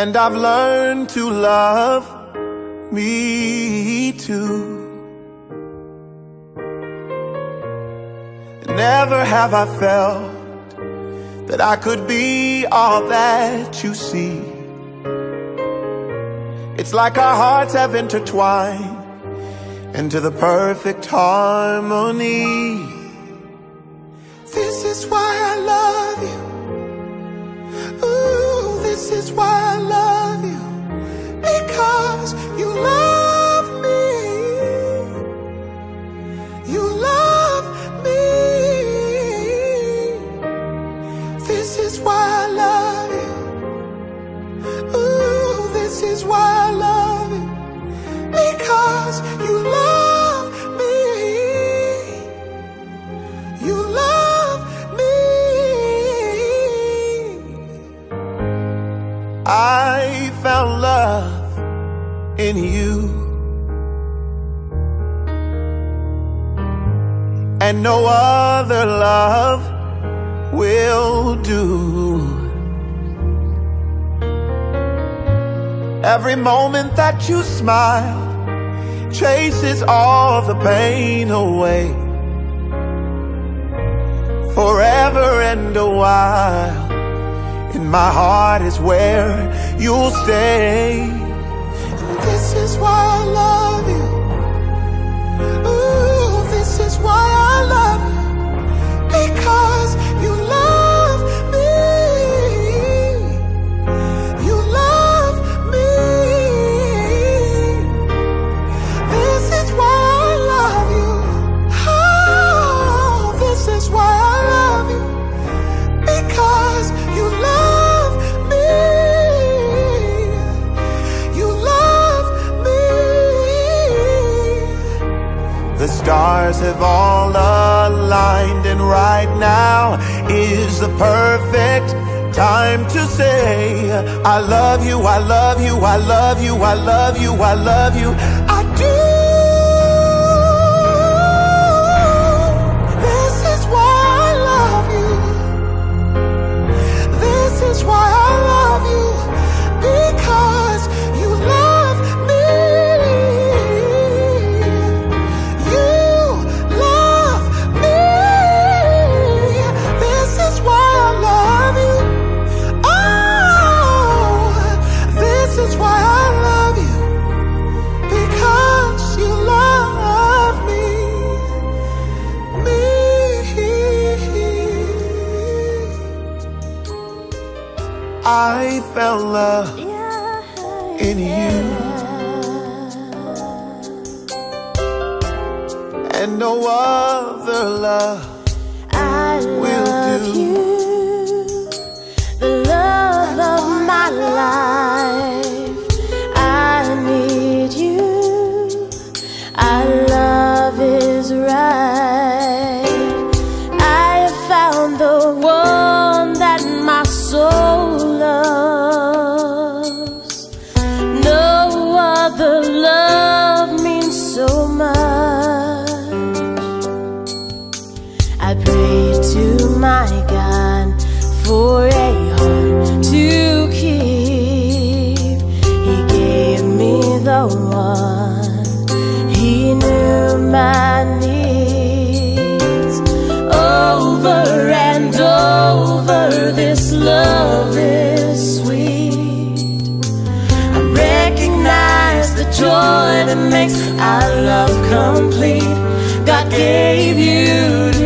And I've learned to love me too. Never have I felt that I could be all that you see. It's like our hearts have intertwined into the perfect harmony. Is why I love you. Because you love in you. And no other love will do. Every moment that you smile chases all the pain away. Forever and a while, in my heart is where you'll stay. Why I love you. Stars have all aligned, and right now is the perfect time to say, I love you, I love you, I love you, I love you, I love you, I found love in you. And no other love I will love do. you, the love of my life. Love is sweet. I recognize the joy that makes our love complete. God gave you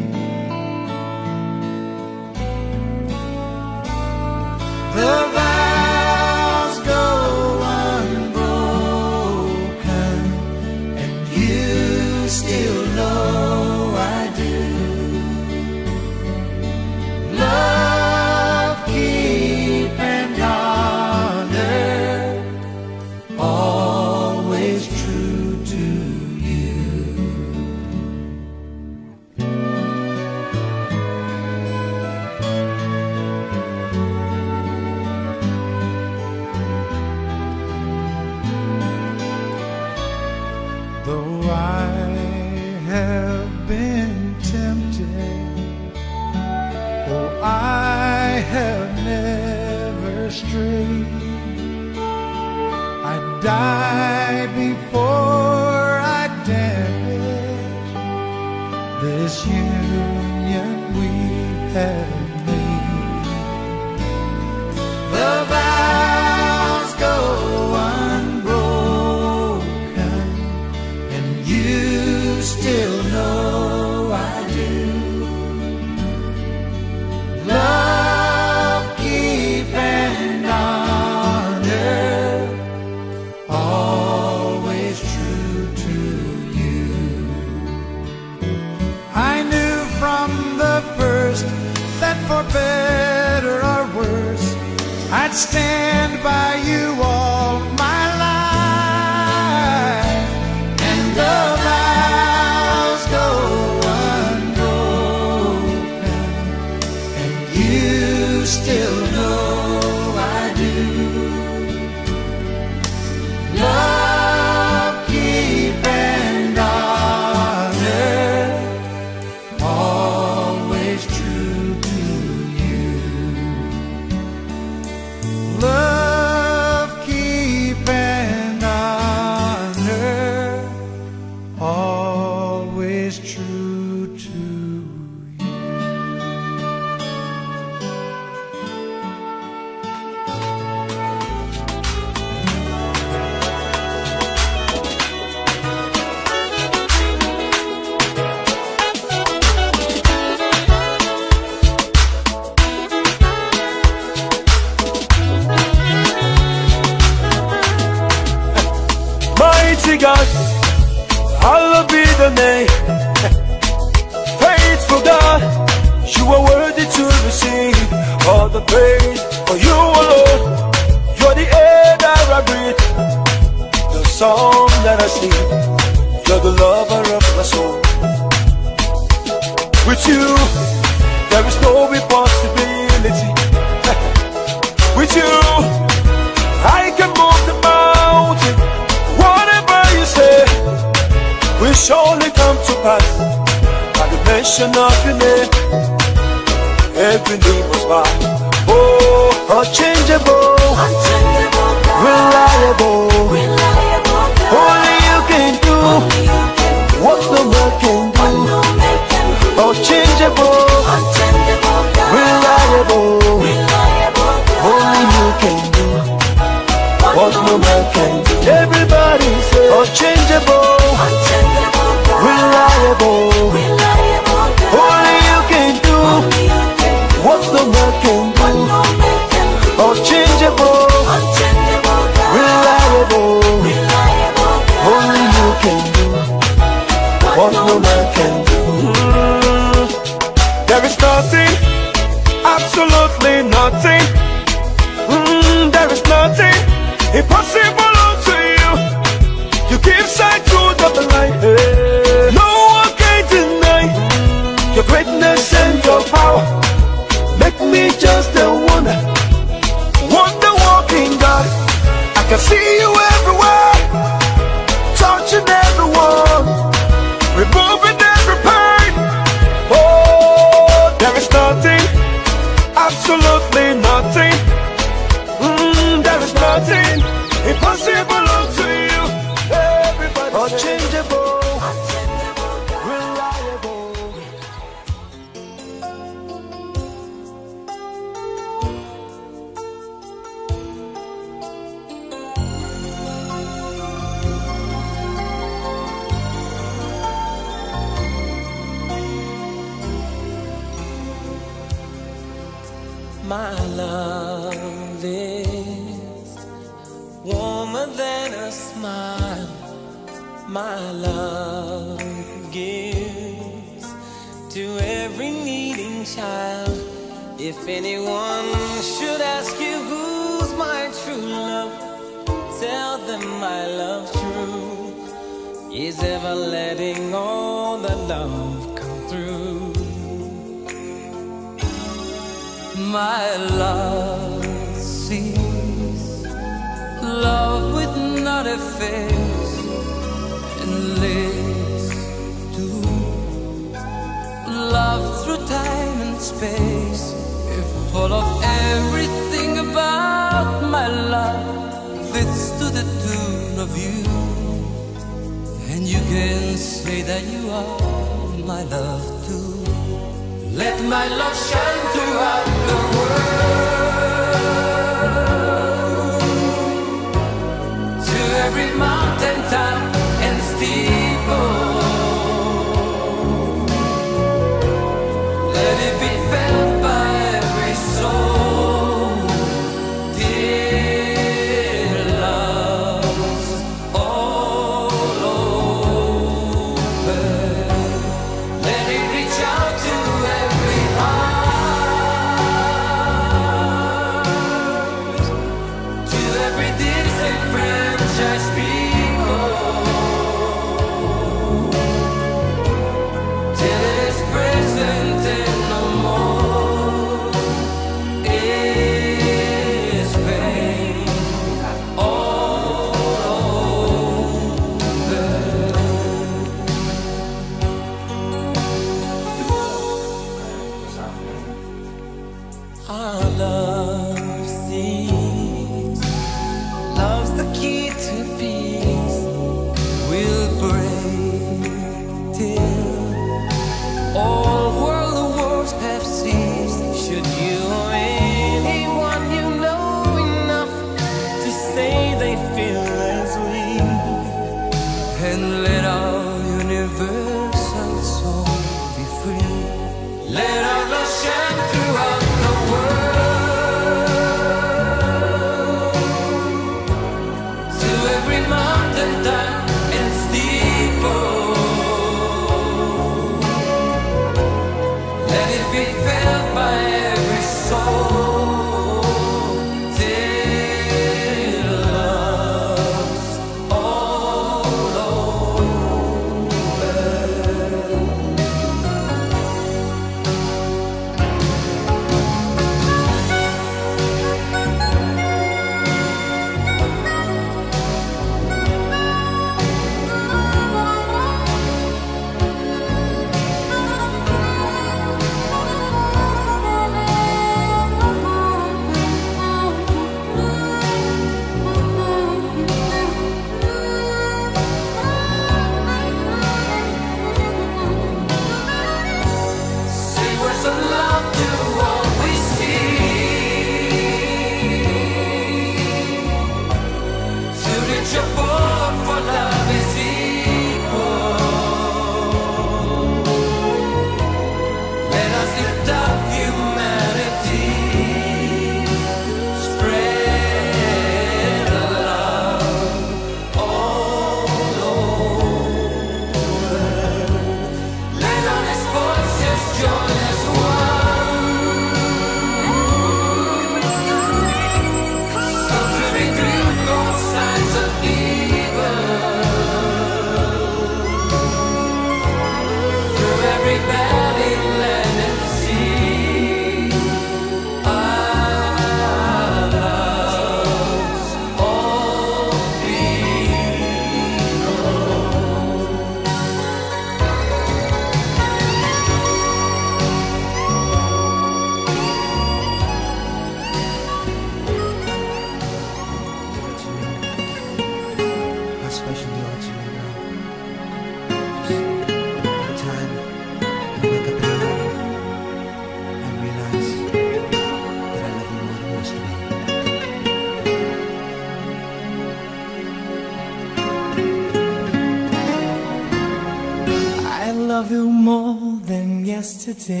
yesterday.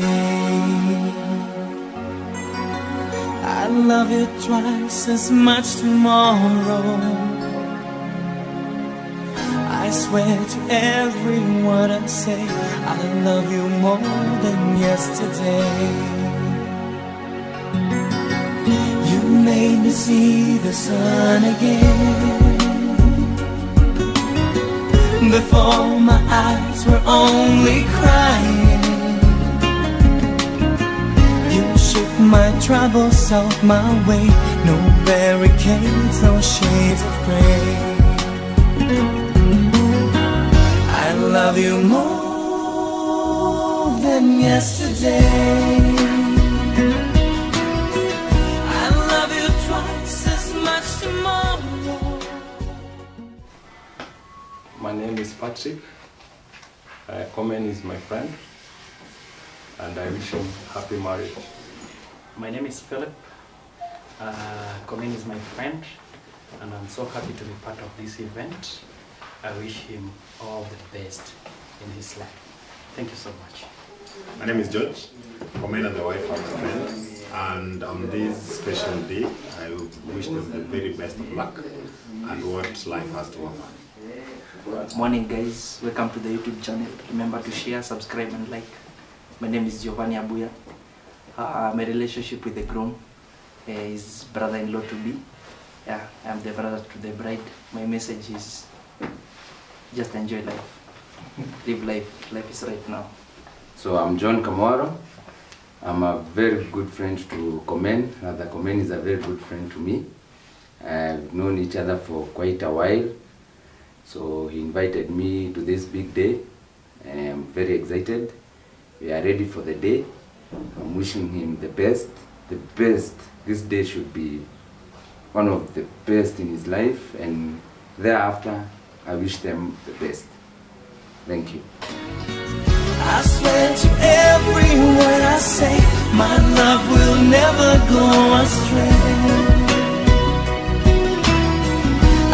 I love you twice as much tomorrow. I swear to every word I say, I love you more than yesterday. You made me see the sun again. Before my eyes were only crying. My troubles off my way. No barricades, no shades of gray. I love you more than yesterday. I love you twice as much tomorrow. My name is Patrick. Uh, Komen is my friend, and I wish him happy marriage. My name is Philip. Uh, Komen is my friend, and I'm so happy to be part of this event. I wish him all the best in his life. Thank you so much. My name is George. Komen and the wife are my friends. And on this special day, I wish them the very best of luck and what life has to offer. Morning, guys. Welcome to the YouTube channel. Remember to share, subscribe, and like. My name is Giovanni Abuya. Uh, my relationship with the groom uh, is brother-in-law to be. Yeah, I'm the brother to the bride. My message is just enjoy life. Live life. Life is right now. So I'm John Kamwaro. I'm a very good friend to Komen. Rather, Komen is a very good friend to me. I've known each other for quite a while. So he invited me to this big day. I'm very excited. We are ready for the day. I'm wishing him the best. The best. This day should be one of the best in his life. And thereafter, I wish them the best. Thank you. I swear to every word I say, my love will never go astray.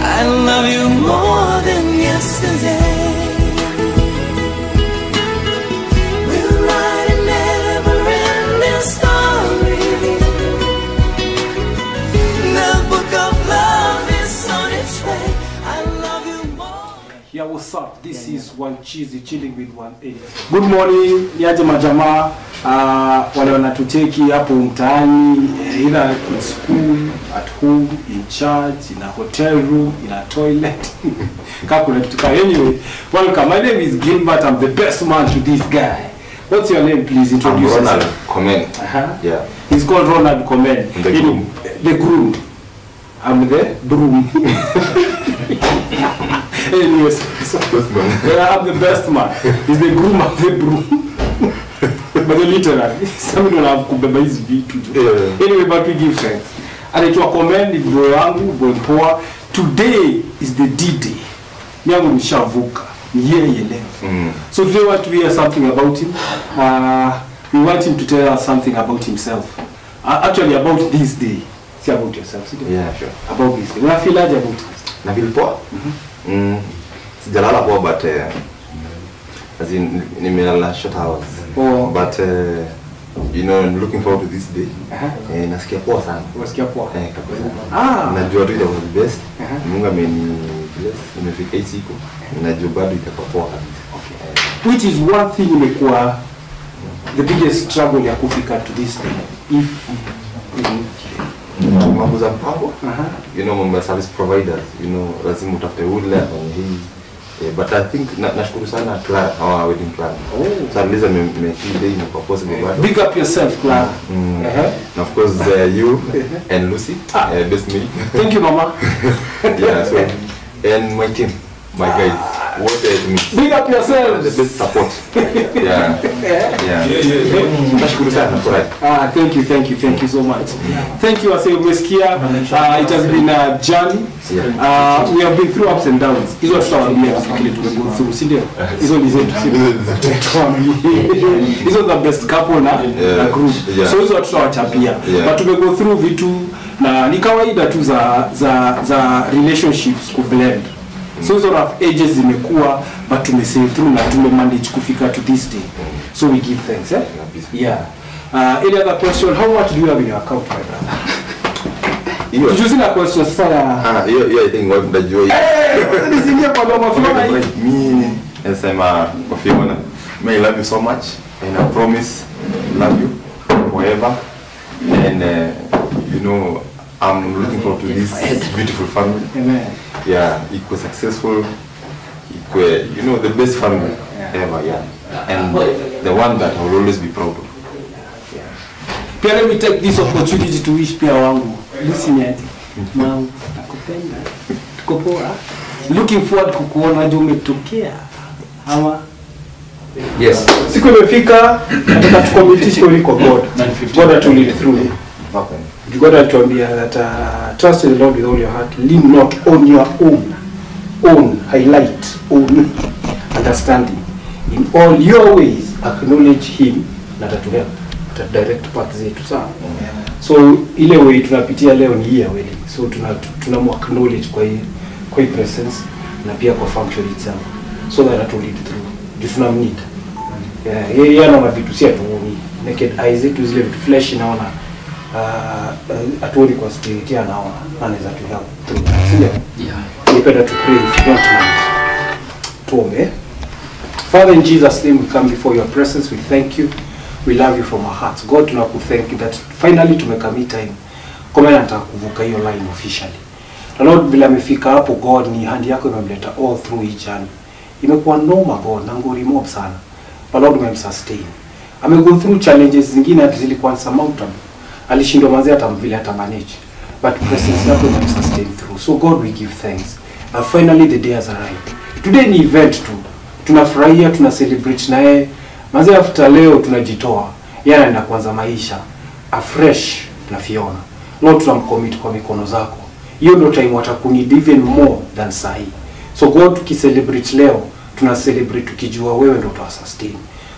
I love you Yeah, what's up? This is one cheesy chilling with one edit. Good morning, niaje majamaa uh, wale wanatuteki hapo mtaani eh, either in school, at home, in church, in a hotel room, in a toilet. Kama kuna kitu kama anyway, welcome. My name is Gilbert. I'm the best man to this guy. What's your name, please? Introduce I'm Ronald yourself. Komen. Uh-huh. Yeah. He's called Ronald Komen. The You know, groom. The groom. I'm the broom. Anyways, so, yeah, I'm the best man. He's the groom of the broom. but the literary, some don't have kubeba hizi vitu. Yeah. Anyway, but we give thanks. Anaitwa Komen, ni bro yangu, boy poa. Today is the D-Day. Yangu nishavuka. Ni Yeye leo. Mm. So today we want to hear something about him. Uh, we want him to tell us something about himself. Uh, actually about this day. See about yourself. See? Yeah, sure. About this day. Unafeel aje about it? Na feel poa? Mm. Sijalala poa but uh, as in nimelala short hours. Oh. But uh, you know I'm looking forward to this day. Uh -huh. Eh, nasikia poa sana. Unasikia poa? Eh, kabisa. Ah. Najua tu itakuwa the best. Uh -huh. Mungu ameni bless. Nimefika hii siku. Najua bado itakuwa poa kabisa. Which is one thing imekuwa the biggest struggle ya kufika to this day. If mambo za mpango you know mambo ya service providers you know lazima utafute ule afanye hii Yeah, but I think na, nashukuru sana Clara our wedding plan. Oh. So at least ame make day day imekuwa possible bado. big up yourself, Clara. Mm. Uh-huh. And of course uh, you and Lucy Ah. uh, best me. Thank you, Mama. yeah, so and my team, my guys. What uh, me Big up the yourselves. best support. yeah. Yeah. Nashukuru sana nafurahi. Ah, thank you, thank you, thank you so much. Thank you, Ase umesikia. Uh, it has been a journey. Uh, we have been through ups and downs. Hizo tutawaambia kile tumego through, si ndio? Hizo ni zetu, si ndio? Hizo the best couple na na group. yeah. So hizo tutawachapia. Yeah. But tumego through vitu na ni kawaida tu za za za relationships kublend. So sort of ages zimekuwa but tumesave through na tumemanage kufika to this day. So we give thanks eh? yeah. Uh, any other question? How much do you have in your account my brother? Tujuzi na question sasa ya Ah, hiyo hiyo I think watu mtajua hiyo. nisingie kwa ngoma Fiona hii. mi nasema kwa Fiona may I love you so much and I promise love you forever. And uh, you know I'm looking forward to this beautiful family. Amen. Yeah equal successful equal you know the best family yeah. ever yeah. And the one that I will always be proud of. Yeah. pia let me take this opportunity to wish pia wangu Lucy Nyati mam nakupenda. Tuko poa. Looking forward kukuona juu umetokea. Ama Yes. siku imefika nataka tukomiti story kwa God God atu lead through God alituambia that uh, trust in the Lord with all your heart. Lean not on your own. Own highlight own. Understanding in all your ways acknowledge him na tatuhelp direct path zetu sawa so ile way tunapitia leo ni hii ya wedding. So tuna tuna acknowledge kwa hii kwa hii presence na pia kwa function itself. So that atu lead through. Juu tunamnid yeah, yeye yeye anaona vitu si atuoni. Naked eyes zetu zile vitu flesh inaona uh, uh, atuoni kwa spirit ya naona na anaweza tu help through that Yeah. nipenda to pray if you don't mind tuombe Father, in Jesus' name, we come before your presence. We thank you. We love you from our hearts. God, tunakuthank you that finally tumekami time. Kwa maana nataka kuvuka hiyo line officially. Na Lord, vile amefika hapo God, ni hand yako imemleta all through hii journey. Imekuwa noma God, na ngori mob sana. But Lord, umemsustain. Amego through challenges zingine hata zilikuwa unsurmountable. Alishindwa manzi hata vile hata manage. But presence yako sustain through. So God, we give thanks. And finally the day has arrived. Today ni event tu. Tunafurahia tuna celebrate na yeye mazee after leo tunajitoa. Yeye anaenda kuanza maisha. Afresh na Fiona leo tunamcommit kwa mikono zako. Hiyo ndio time watakunid even more than sahi so God tukicelebrate leo tuna celebrate tukijua wewe ndio utasustain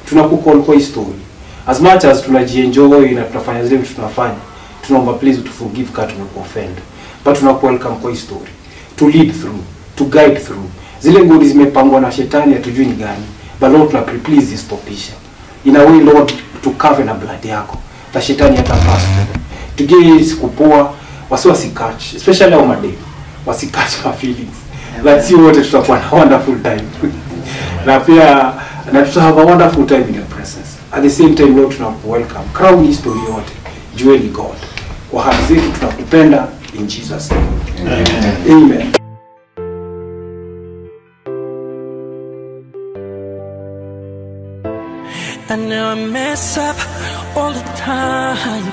tunakukon kwa story as much as tunajienjoy na tunafanya zile vitu tunafanya tunaomba please utuforgive kama tumekuoffend but tunakuwelcome kwa history to lead through to guide through. Zile ngodi zimepangwa na shetani hatujui ni gani but Lord tuna please zistopisha in a way Lord to cover na blood yako. Na shetani hata pass tugie siku poa wasi wasikach especially au mademu wasikach ma feelings. That si wote tutakuwa na wonderful time. Na pia na tuta have a wonderful time in your presence at the same time leo tuna welcome crown hii story yote jue ni God kwa hali zetu tunakupenda in Jesus name amen, amen, amen. I know I mess up all the time.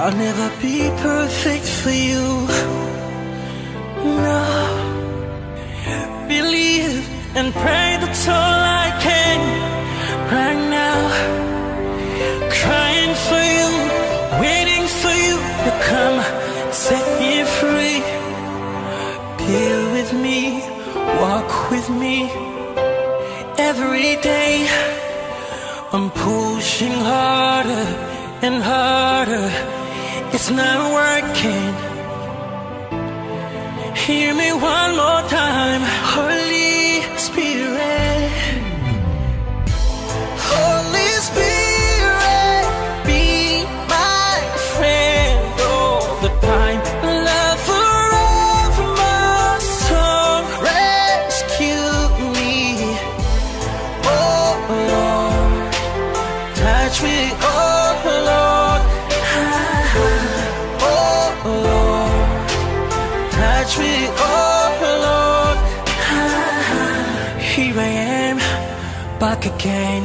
I'll never be perfect for you. No. Believe and pray that's all I can right now. Crying for you, waiting for you to come set me free. Be with me, walk with me every day. I'm pushing harder and harder. It's not working. Hear me one more time, again.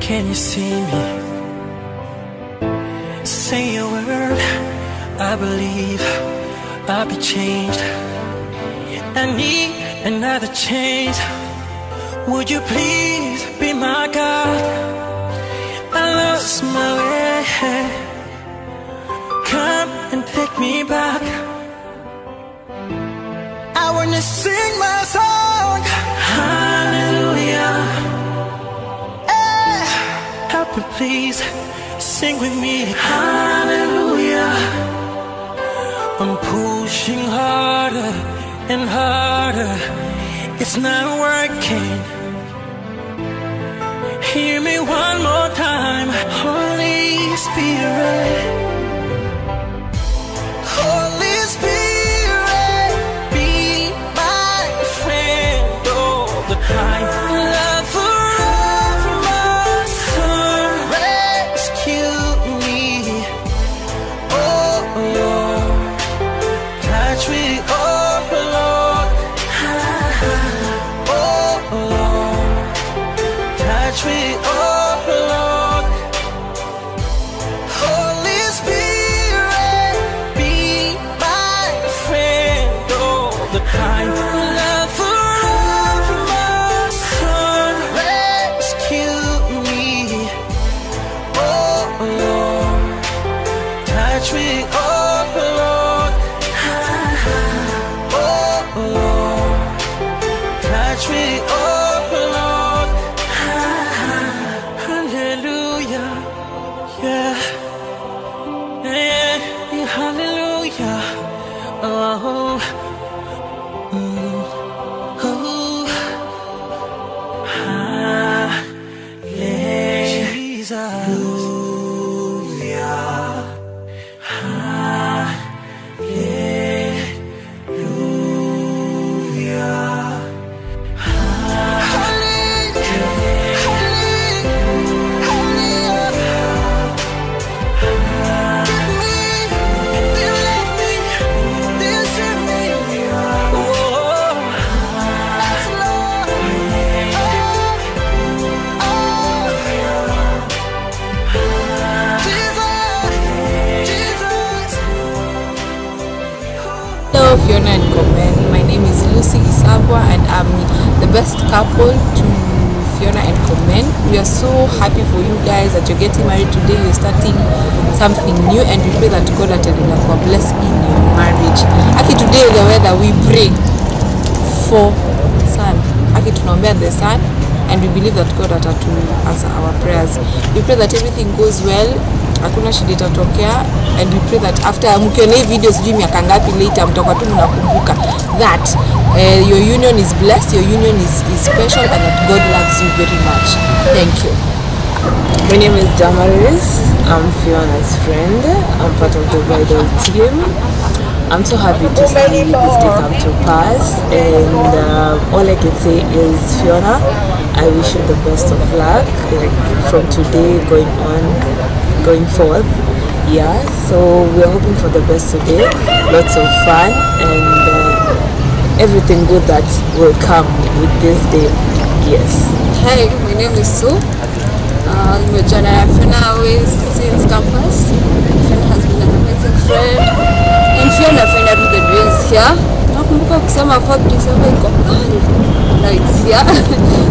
Can you see me? Say a word, I believe I'll be changed. I need another change. Would you please be my God? I lost my way. Come and take me back. I wanna sing my song. Help me please sing with me. Hallelujah. I'm pushing harder and harder. It's not working. Hear me one more time, Holy Spirit. The best couple to Fiona and Komen. We are so happy for you guys that you're getting married today. You're starting something new, and we pray that God ataendelea kuwa bless in your marriage. Aki today the weather we pray for sun. Aki tunaombea the sun and we believe that God atatu answer our prayers. We pray that everything goes well, hakuna shida itatokea and we pray that after mkiona hii video sijui miaka ngapi later mtakuwa tu mnakumbuka that uh, your union is blessed, your union is, is special and that God loves you very much. Thank you. My name is Damaris. I'm Fiona's friend. I'm part of the bridal team. I'm so happy to see this day come to pass. And uh, all I can say is, Fiona, I wish you the best of luck. Like from today going on, going forth. Yeah. So we're hoping for the best today. Lots of fun and everything good that will come with this day. Yes. Hi, my name is Sue. Uh, nimejuana na Fiona always since campus. Fiona has been an amazing friend. And Fiona finally the dreams here. Nakumbuka kusema 4th December iko mbali. Now it's here.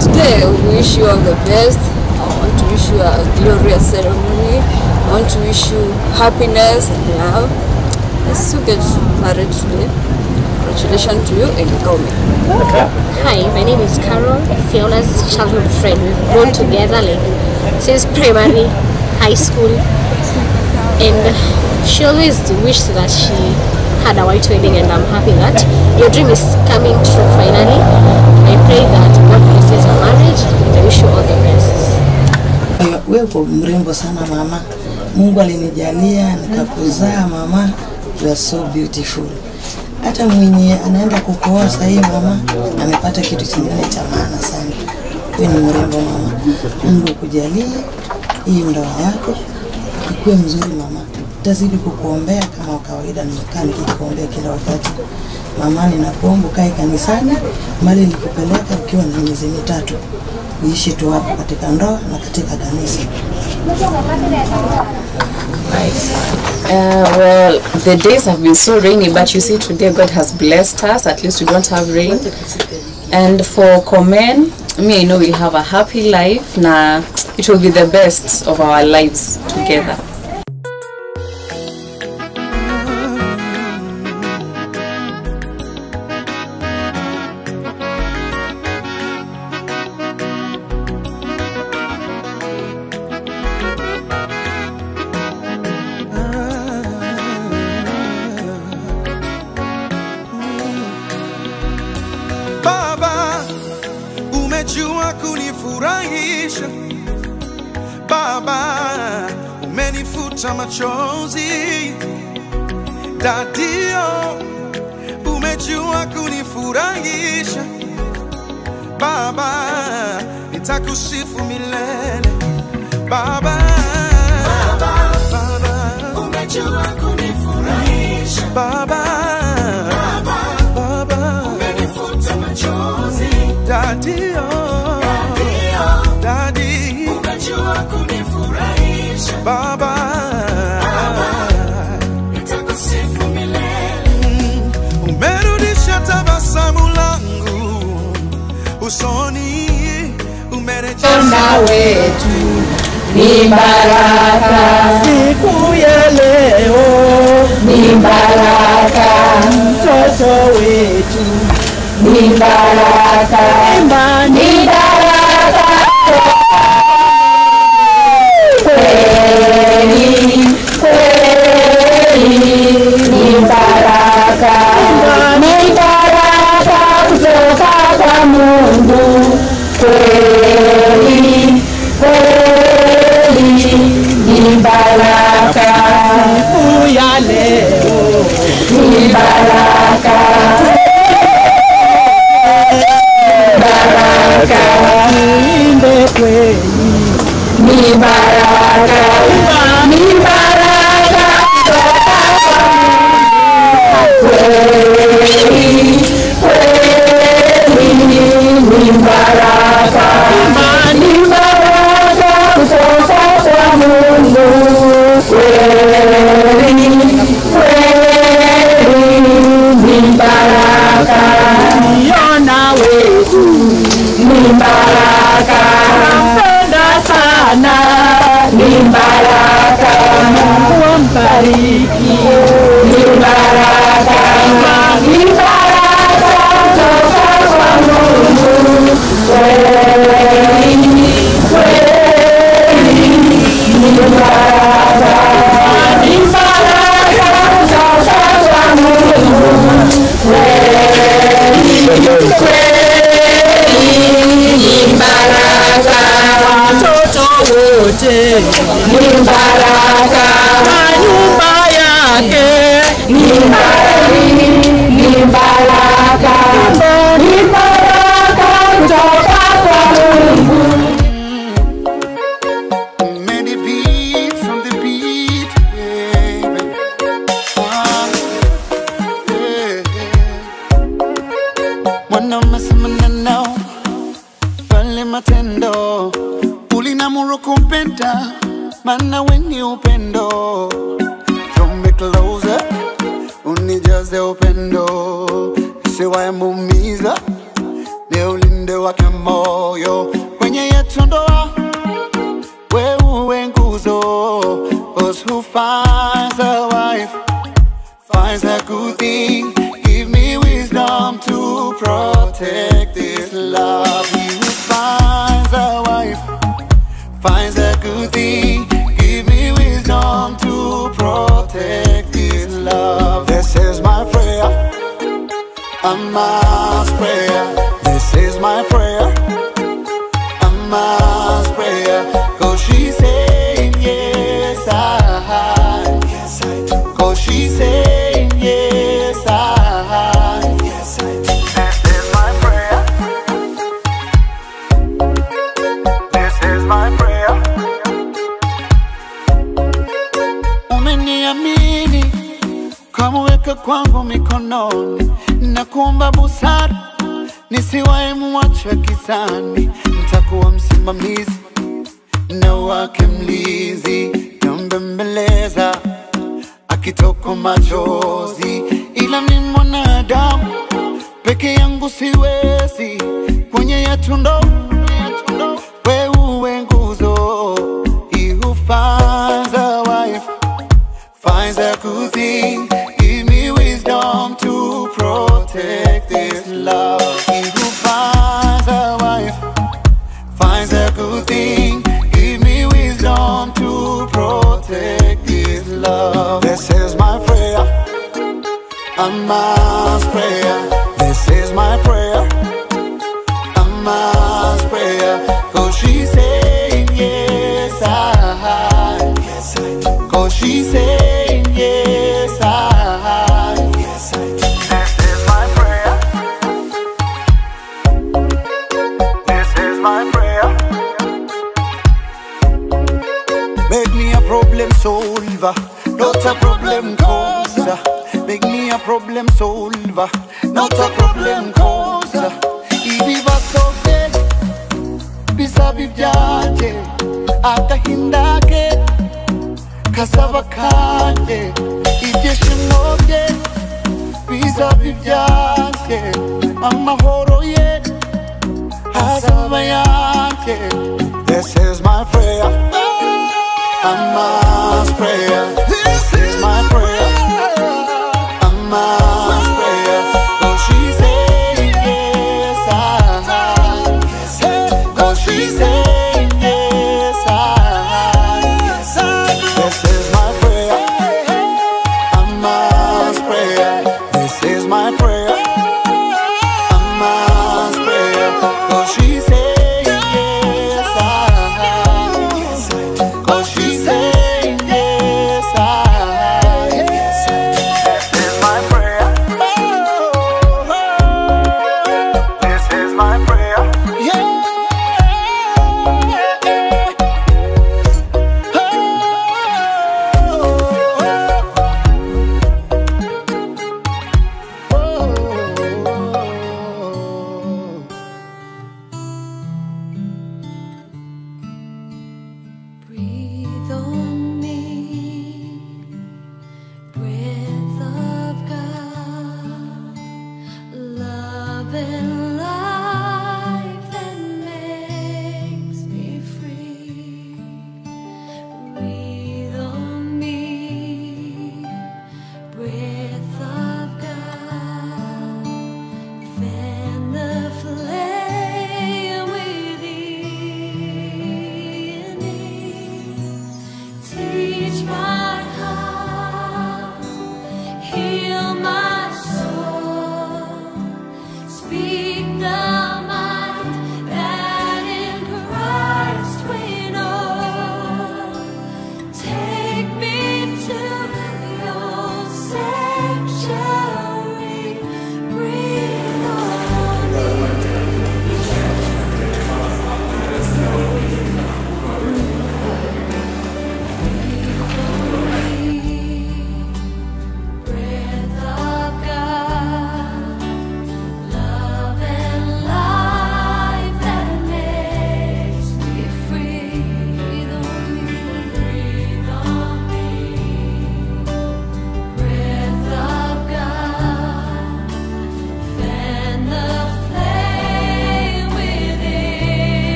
Today we wish you all the best. I want to wish you a glorious ceremony. I want to wish you happiness and love. Let's get married today. Congratulations to you and Gome. Hi, my name is Carol, Fiona's childhood friend. We've grown together like since primary, high school, and she always wished that she had a white wedding, and I'm happy that your dream is coming true finally. I pray that God blesses your marriage, and I wish you all the best. Wewe uko mrembo sana mama, Mungu alinijalia nikakuzaa mama, you are so beautiful. Hata mwenye anaenda kukuoa sahii mama, amepata kitu kingine cha maana sana. Wewe ni mrembo mama, Mungu akujalie hii ndoa yako ikuwe mzuri mama. Tazidi kukuombea kama kawaida, nimekaa nikikuombea kila wakati. Mama, ninakuomba ukae kanisani, mali nikupeleka ukiwa na miezi mitatu, uishi tu hapo katika ndoa na katika kanisa. Uh, well, the days have been so rainy, but you see, today God has blessed us. At least we don't have rain. And for Komen, me, I know we'll have a happy life. Nah, it will be the best of our lives together.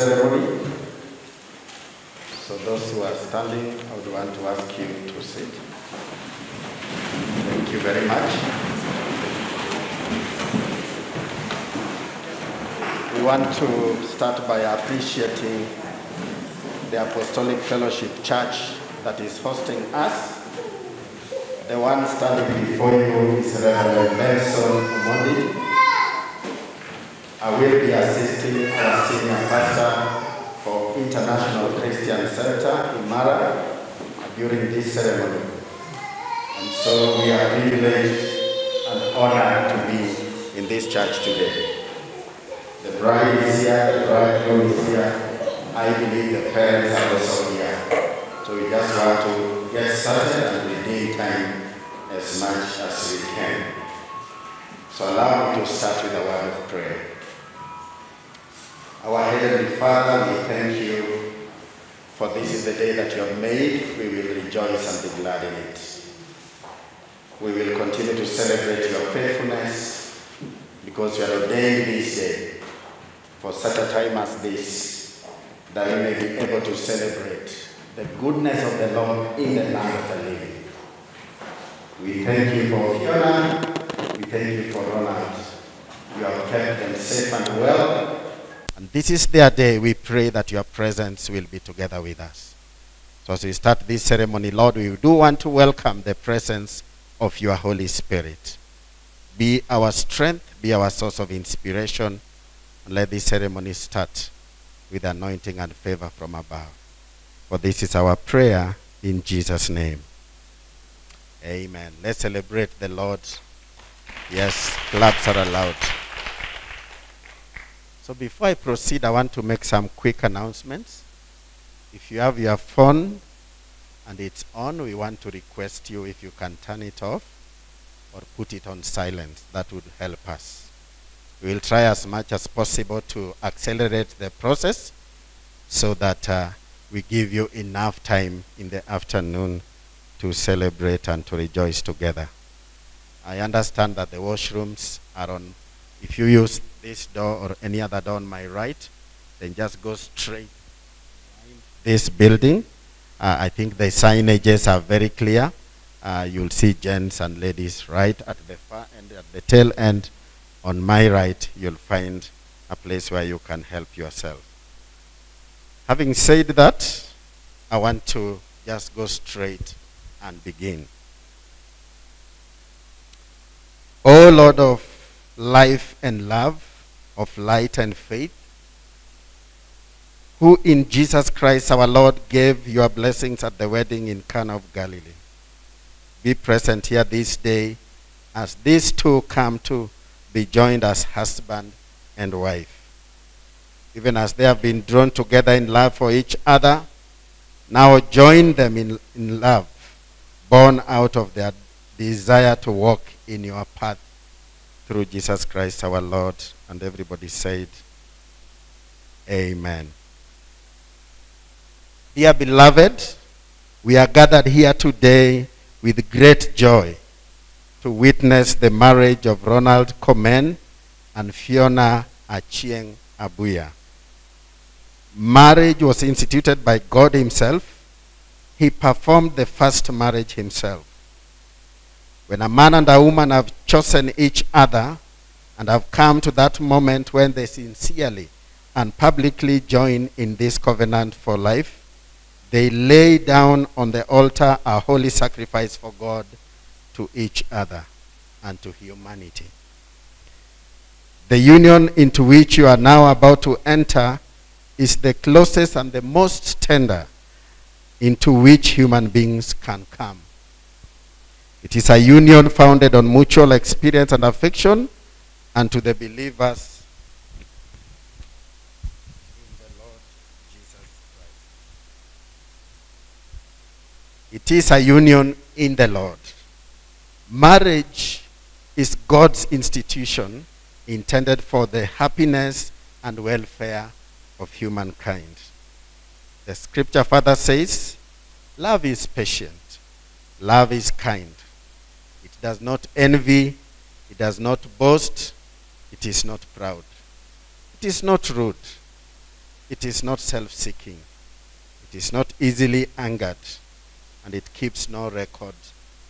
ceremony. So those who are standing, I would want to ask you to sit. Thank you very much. We want to start by appreciating the Apostolic Fellowship Church that is hosting us. The one standing before you is Reverend Nelson Omondi. I will be assisting our senior pastor. this ceremony. And so we are privileged and honored to be in this church today. The bride is here, the bridegroom is here. I believe the parents are also here. So we just want to get started and redeem time as much as we can. So allow me to start with a word of prayer. Our Heavenly Father, we thank you for this is the day that you have made. We will rejoice and be glad in it. We will continue to celebrate your faithfulness because you are ordained this day for such a time as this that we may be able to celebrate the goodness of the Lord in the land of the living. We thank you for Fiona. We thank you for Ronald. You have kept them safe and well. And this is their day. We pray that your presence will be together with us. So as we start this ceremony, Lord, we do want to welcome the presence of your Holy Spirit. Be our strength, be our source of inspiration, and let this ceremony start with anointing and favor from above. For this is our prayer in Jesus' name. Amen. Let's celebrate the Lord. Yes, claps are allowed. So before I proceed, I want to make some quick announcements. If you have your phone and it's on, we want to request you if you can turn it off or put it on silent. That would help us. We will try as much as possible to accelerate the process so that uh, we give you enough time in the afternoon to celebrate and to rejoice together. I understand that the washrooms are on, if you use this door or any other door on my right, then just go straight this building. Uh, I think the signages are very clear. Uh, you'll see gents and ladies right at the far end, at the tail end. On my right, you'll find a place where you can help yourself. Having said that, I want to just go straight and begin. O Lord of life and love, of light and faith, who in Jesus Christ our Lord gave your blessings at the wedding in Cana of Galilee. Be present here this day as these two come to be joined as husband and wife. Even as they have been drawn together in love for each other, now join them in, in love, born out of their desire to walk in your path through Jesus Christ our Lord. And everybody said, Amen. Dear beloved, we are gathered here today with great joy to witness the marriage of Ronald Komen and Fiona Achieng Abuya. Marriage was instituted by God Himself. He performed the first marriage Himself. When a man and a woman have chosen each other and have come to that moment when they sincerely and publicly join in this covenant for life, they lay down on the altar a holy sacrifice for God to each other and to humanity. The union into which you are now about to enter is the closest and the most tender into which human beings can come. It is a union founded on mutual experience and affection, and to the believers It is a union in the Lord. Marriage is God's institution intended for the happiness and welfare of humankind. The scripture further says, Love is patient, love is kind. It does not envy, it does not boast, it is not proud, it is not rude, it is not self seeking, it is not easily angered and it keeps no record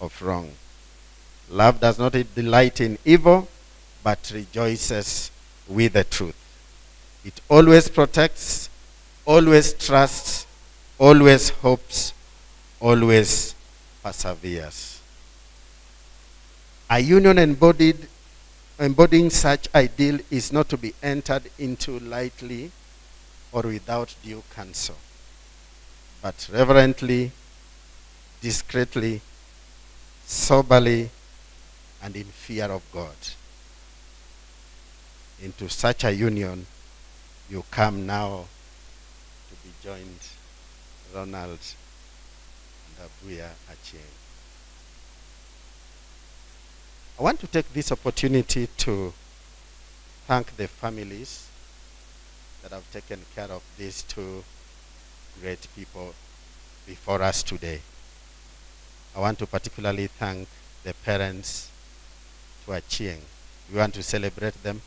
of wrong. Love does not delight in evil, but rejoices with the truth. It always protects, always trusts, always hopes, always perseveres. A union embodied, embodying such ideal is not to be entered into lightly or without due counsel, but reverently discreetly, soberly, and in fear of God. into such a union, you come now to be joined Ronald and Abuya Achieng. I want to take this opportunity to thank the families that have taken care of these two great people before us today. I want to particularly thank the parents to Achieng. We want to celebrate them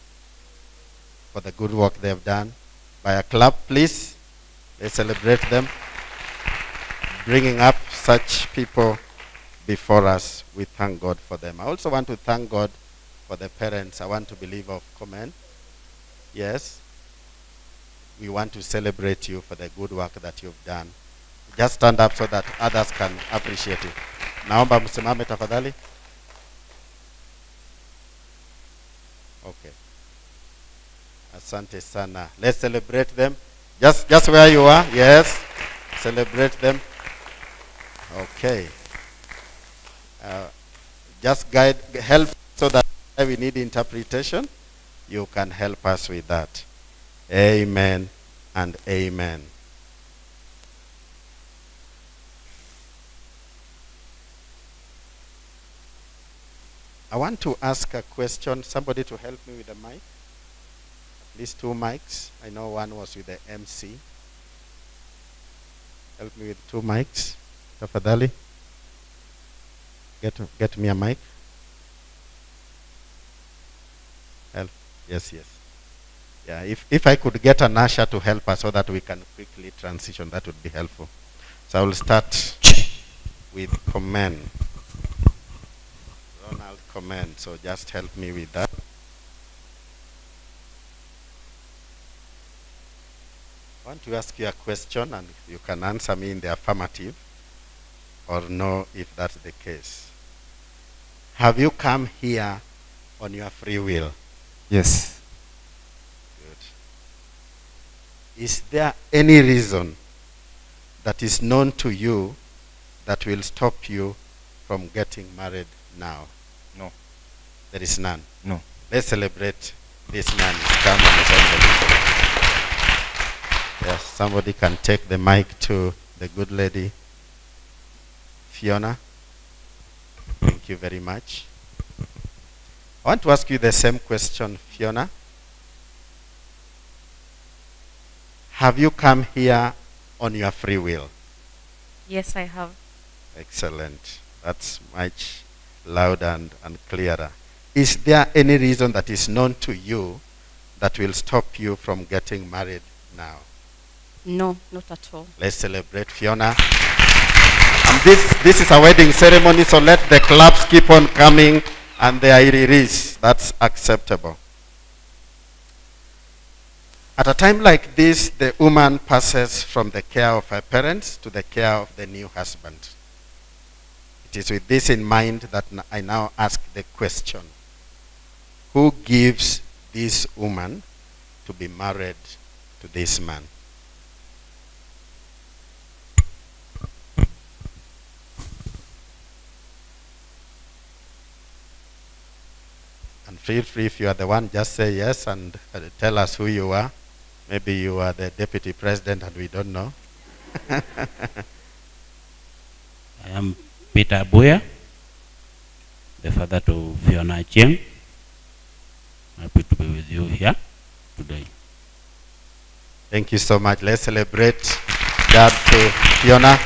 for the good work they have done. By a clap, please. Let's celebrate them. Bringing up such people before us, we thank God for them. I also want to thank God for the parents. I want to believe of Komen. Yes, we want to celebrate you for the good work that you've done. Just stand up so that others can appreciate it. Naomba msimame tafadhali. Okay. Asante sana. Let's celebrate them. Just just where you are. Yes. Celebrate them. Okay. Uh, just guide help so that we need interpretation, you can help us with that. Amen and amen. I want to ask a question. Somebody to help me with the mic. At least two mics. I know one was with the MC. Help me with two mics. Tafadhali. Get, get me a mic. Help. Yes, yes. Yeah, if, if I could get an usher to help us so that we can quickly transition, that would be helpful. So I will start with Komen. Ronald Komen. So just help me with that. I want to ask you a question and you can answer me in the affirmative or no if that's the case. Have you come here on your free will? Yes. Good. Is there any reason that is known to you that will stop you from getting married now? No. There is none. No. Let's celebrate this man. He's come on the. Yes, somebody can take the mic to the good lady, Fiona. Thank you very much. I want to ask you the same question, Fiona. Have you come here on your free will? Yes, I have. Excellent. That's much louder and, and clearer. Is there any reason that is known to you that will stop you from getting married now? No, not at all. Let's celebrate Fiona. And this, this is a wedding ceremony, so let the claps keep on coming, and there it is. That's acceptable. At a time like this, the woman passes from the care of her parents to the care of the new husband. It is with this in mind that I now ask the question Who gives this woman to be married to this man? And feel free if you are the one, just say yes and uh, tell us who you are. Maybe you are the deputy president and we don't know. I am Peter Boya, the father to Fiona Achieng. Happy to be with you here today. Thank you so much. Let's celebrate dad to Fiona.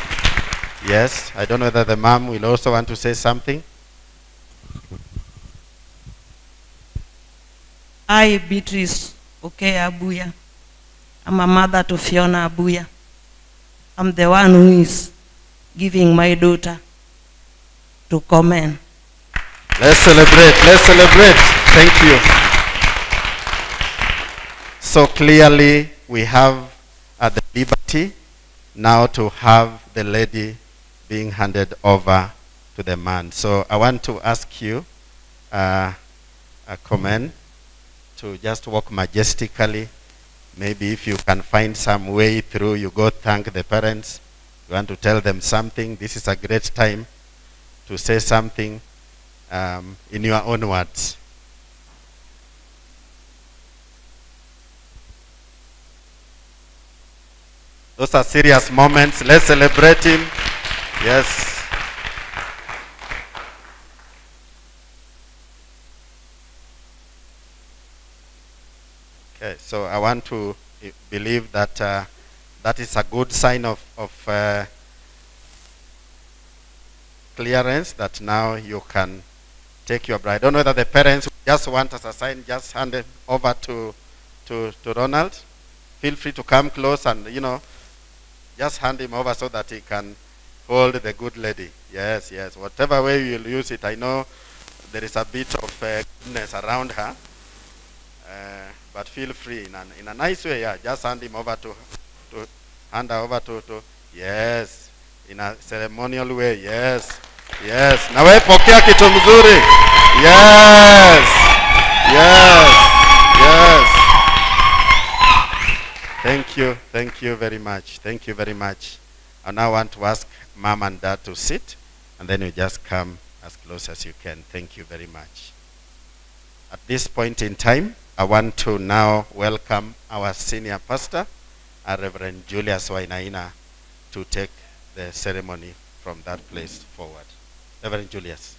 Yes, I don't know whether the mom will also want to say something. I, Beatrice Okay Abuya. I'm a mother to Fiona Abuya. I'm the one who is giving my daughter to Komen. Let's celebrate. Let's celebrate. Thank you. So clearly, we have at the liberty now to have the lady being handed over to the man. So I want to ask you uh, a Komen to just walk majestically. Maybe if you can find some way through, you go thank the parents. You want to tell them something. This is a great time to say something um, in your own words. Those are serious moments. Let's celebrate him. Yes. Okay, so I want to eh, believe that uh, that is a good sign of, of uh, clearance that now you can take your bride. I don't know whether the parents just want as a sign, just hand it over to, to, to Ronald. Feel free to come close and, you know, just hand him over so that he can hold the good lady. Yes, yes. Whatever way you'll use it, I know there is a bit of uh, goodness around her. Uh, but feel free in, in a nice way, yeah. Just hand him over to, to hand her over to, to, yes, in a ceremonial way, yes, yes. Na wewe pokea kitu mzuri. Yes, yes, yes. Thank you, thank you very much, thank you very much. I now want to ask mom and dad to sit, and then you just come as close as you can. Thank you very much. At this point in time, I want to now welcome our senior pastor, Reverend Julius Wainaina, to take the ceremony from that place forward. Reverend Julius.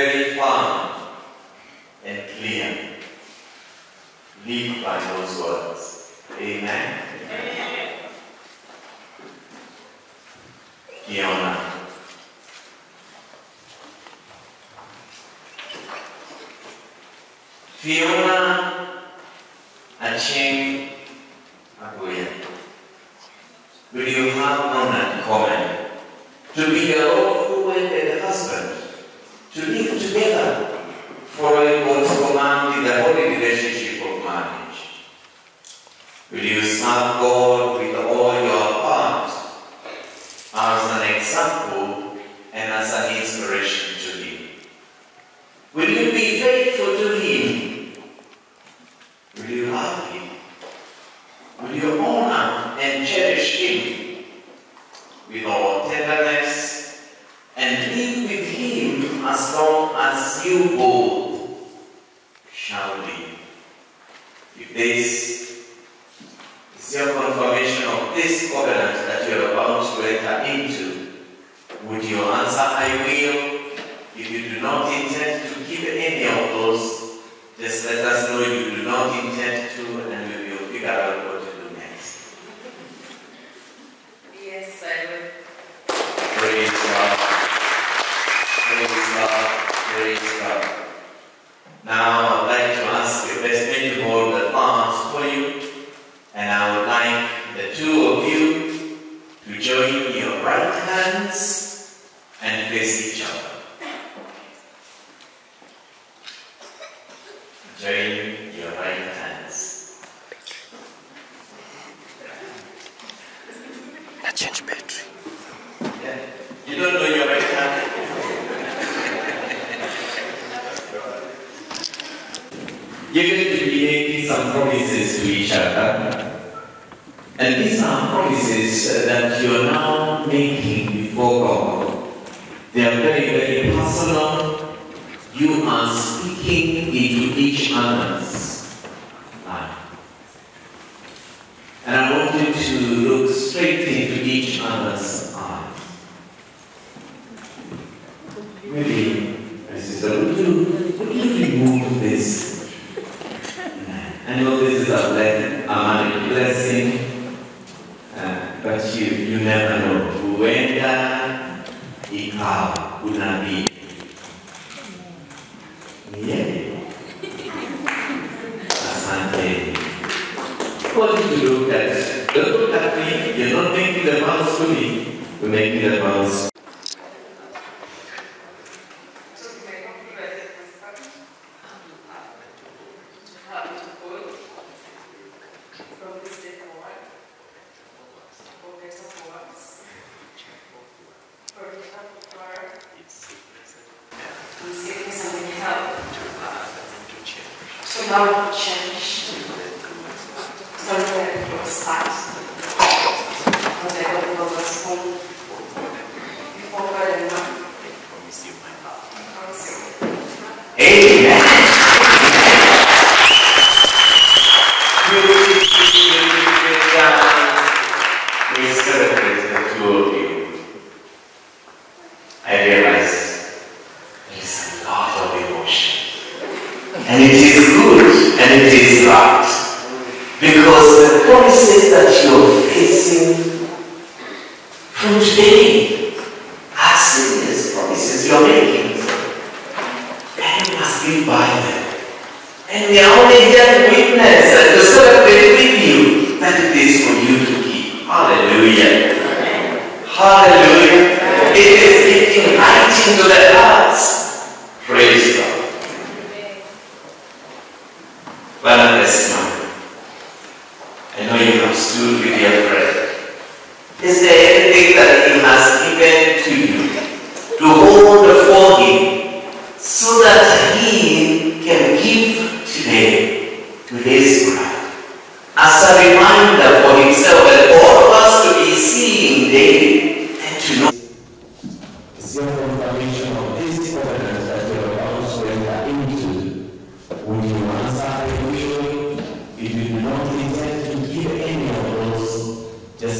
very firm and clear. Live by those words. Amen. Amen. Kiona. Fiona Achieng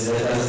just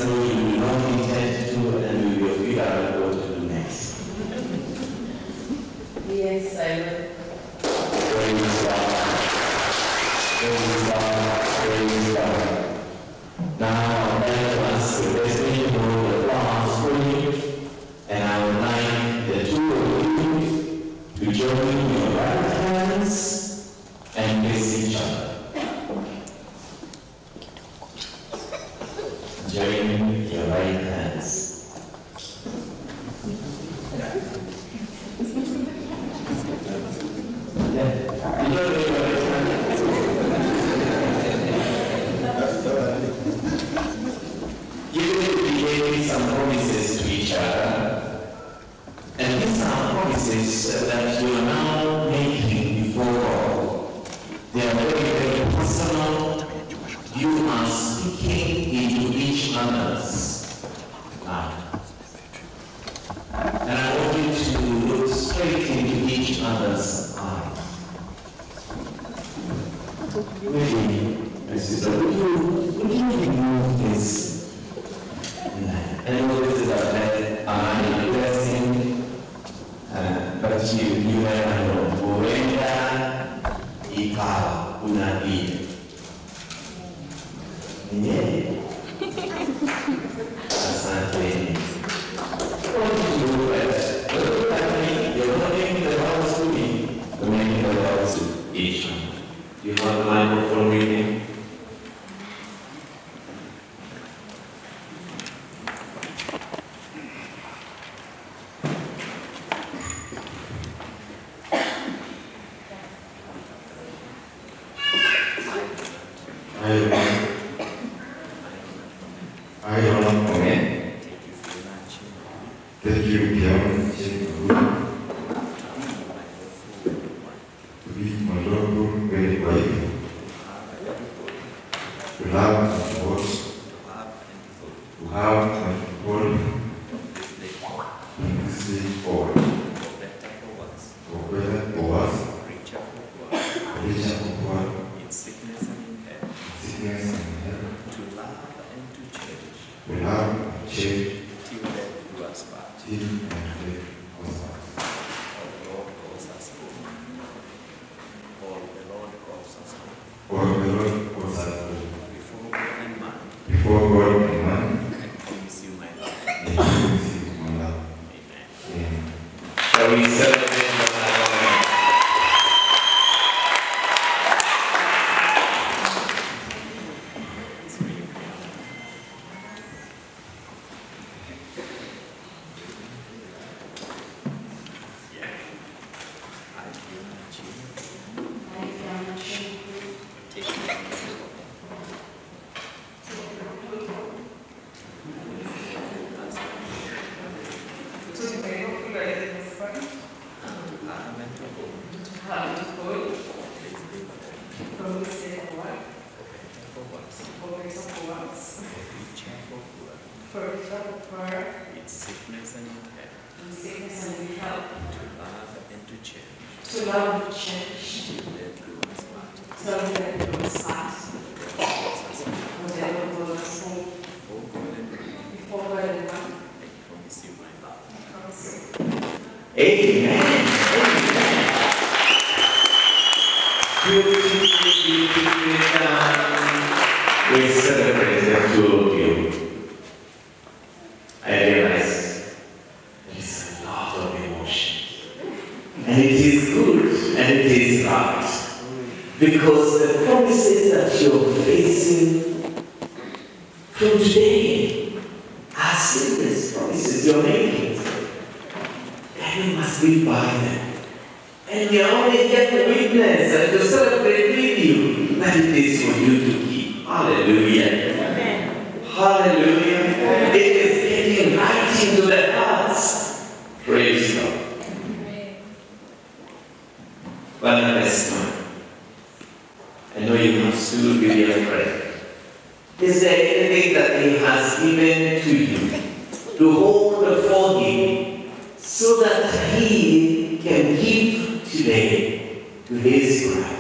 to hold the forgiving so that he can give today to his bride.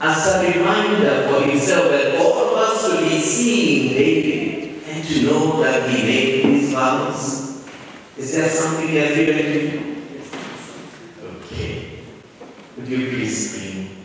As a reminder for himself that all of us will be seeing David and to know that he made his vows. Is there something that's given to do? Okay. Would you please scream?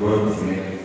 work to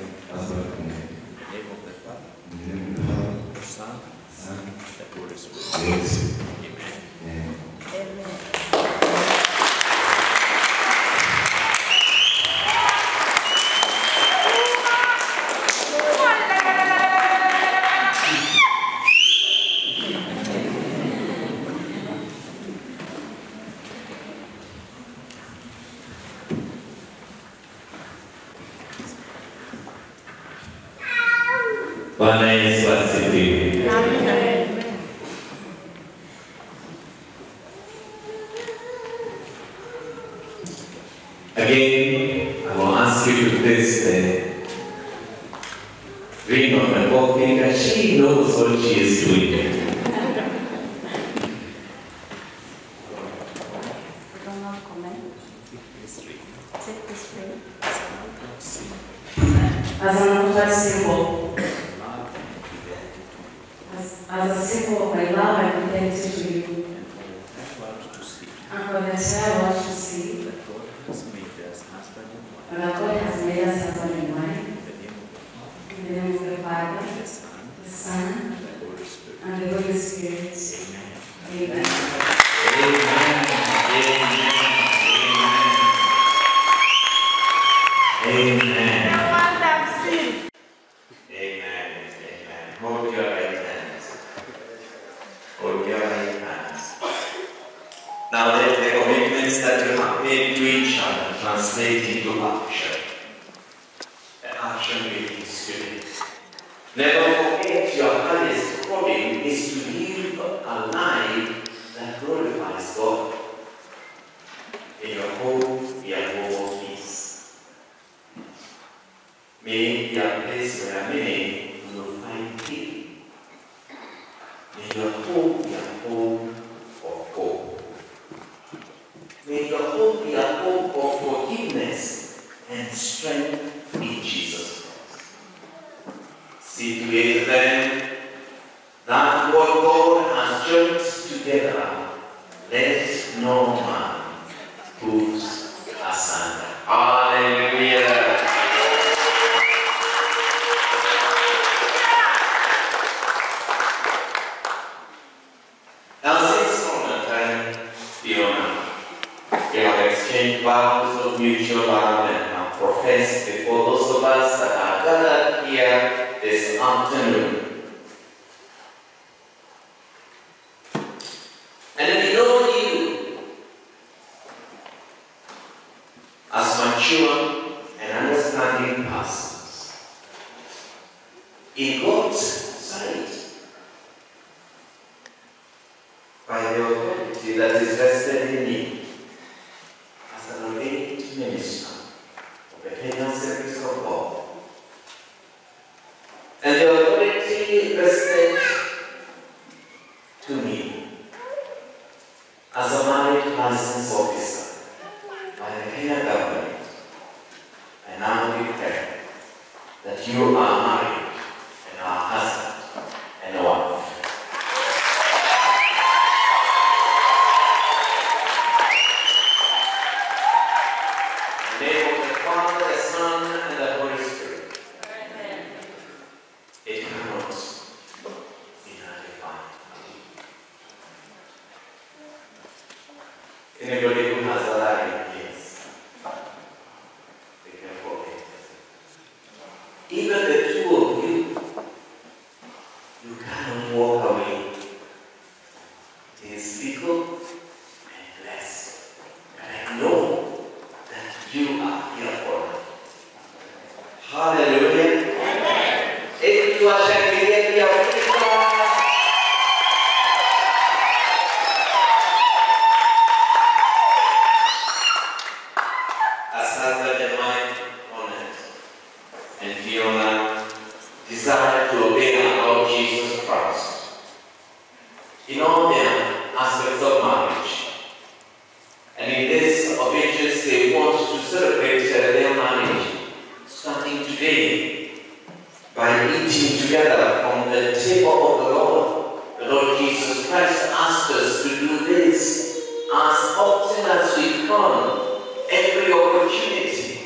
Christ asked us to do this as often as we can, every opportunity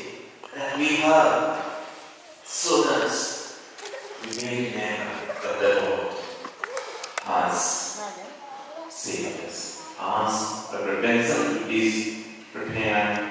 that we have, so that we may remember that the Lord has saved us. Ask for repentance is prepared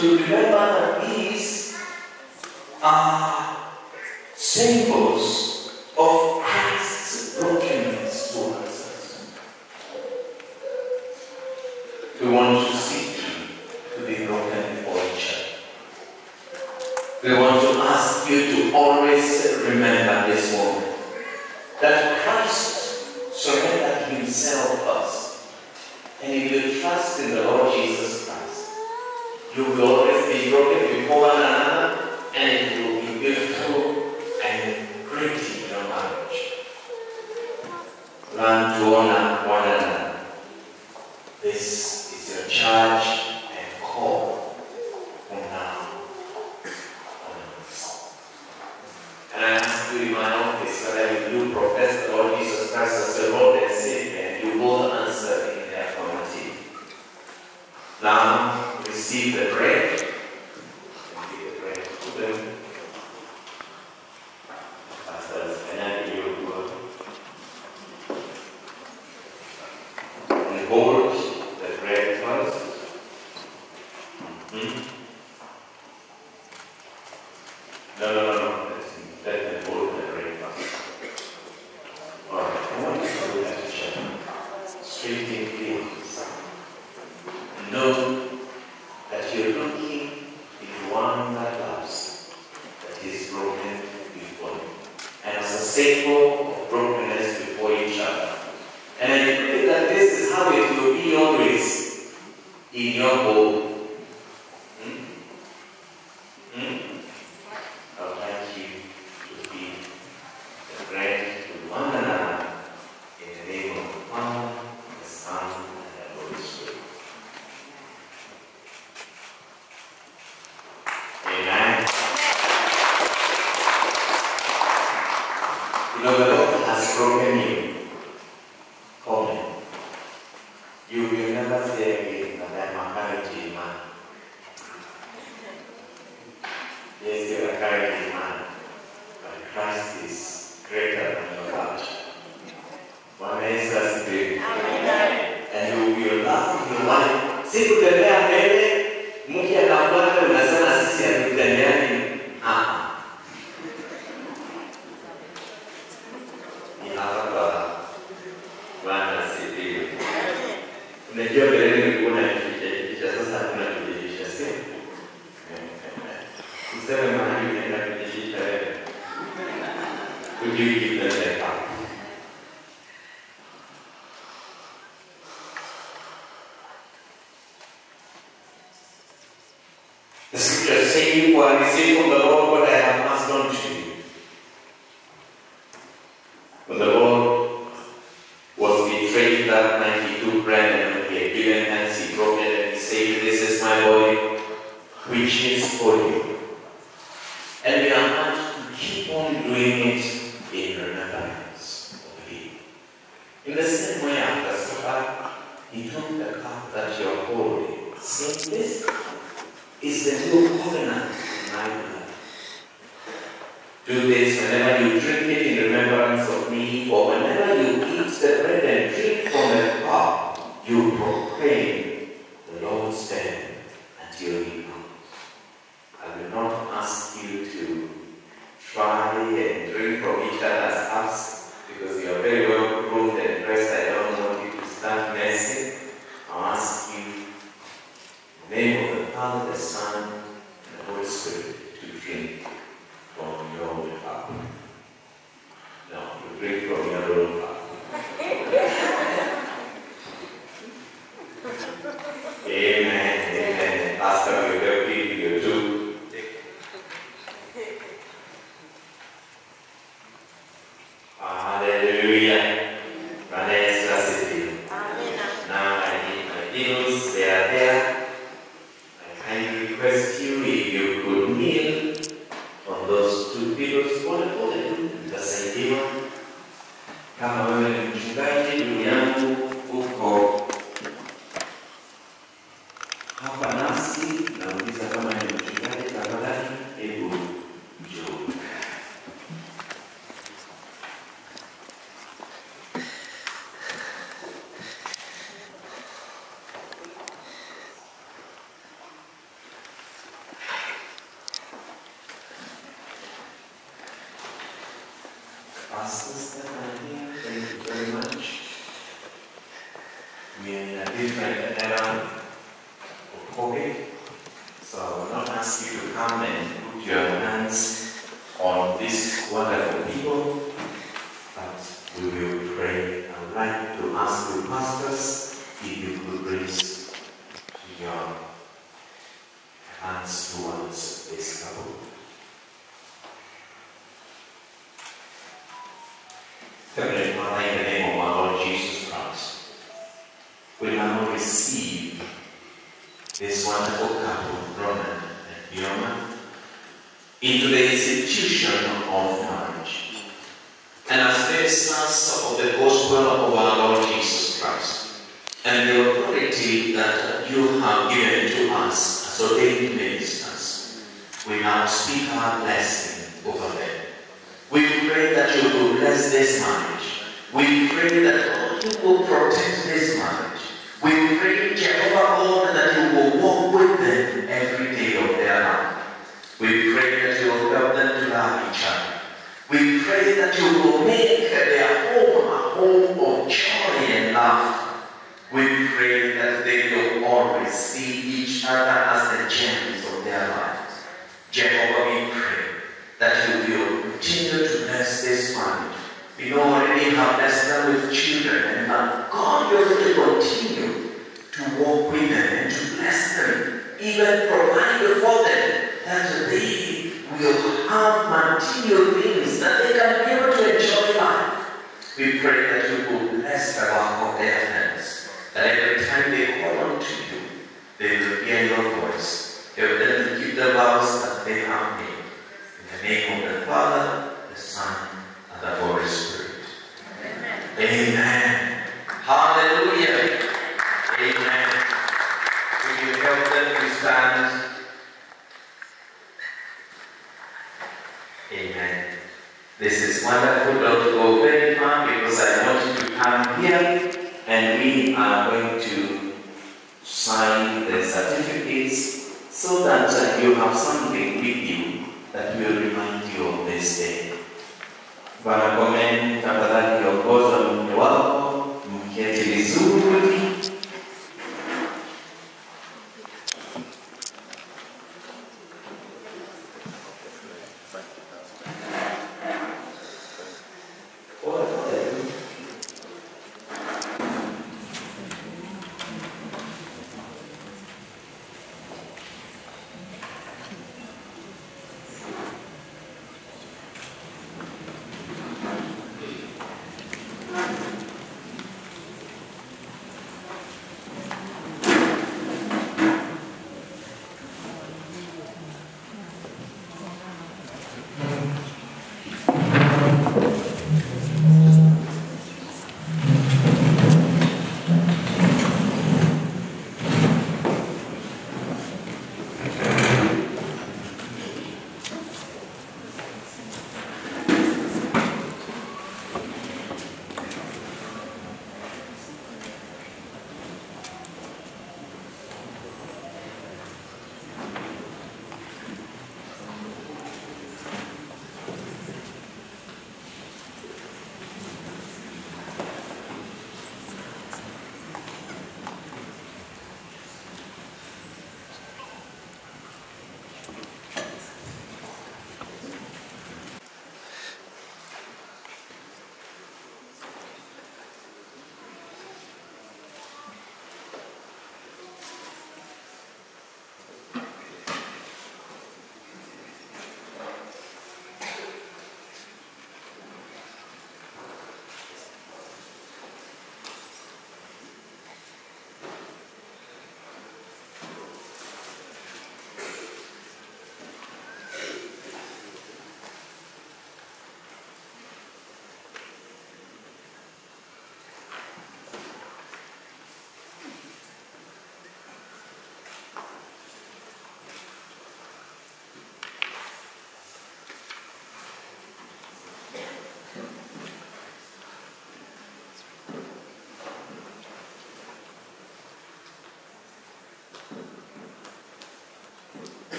to remember that these are symbols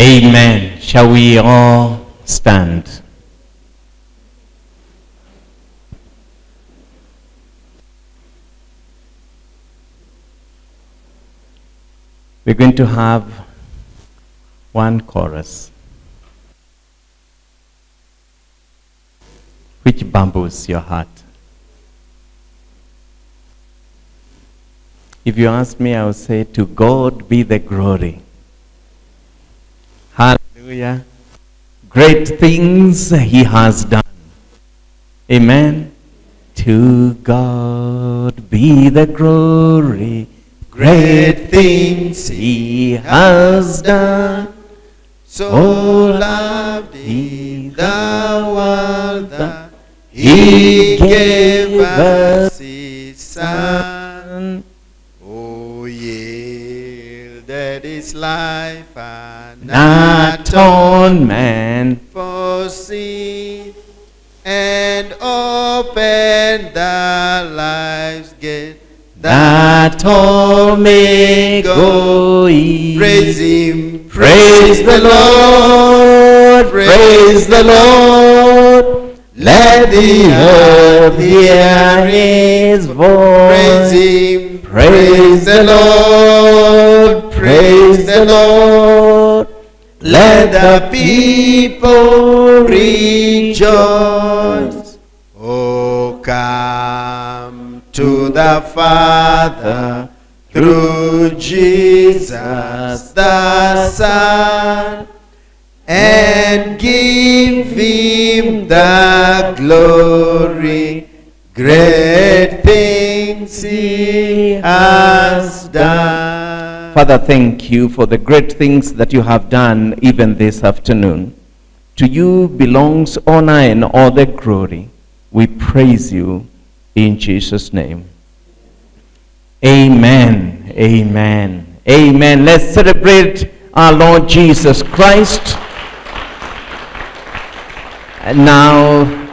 Amen. Shall we all stand? We're going to have one chorus which bumbles your heart. If you ask me, I will say, To God be the glory. Great things he has done. Amen. To God be the glory. Great things he has done. So loved he the world that he gave us his son. Oh, yielded his life an atonement for sin and open the life's gate. That all may go in. Praise him, Praise the Lord, praise the Lord. Let the earth hear his voice. Praise him, Praise the Lord, praise the Lord. Let the people rejoice. Oh, come to the Father through Jesus the Son and give him the glory. Great things he has done. Father, thank you for the great things that you have done even this afternoon. To you belongs honor and all the glory. We praise you in Jesus' name. Amen. Amen. Amen. Let's celebrate our Lord Jesus Christ. And now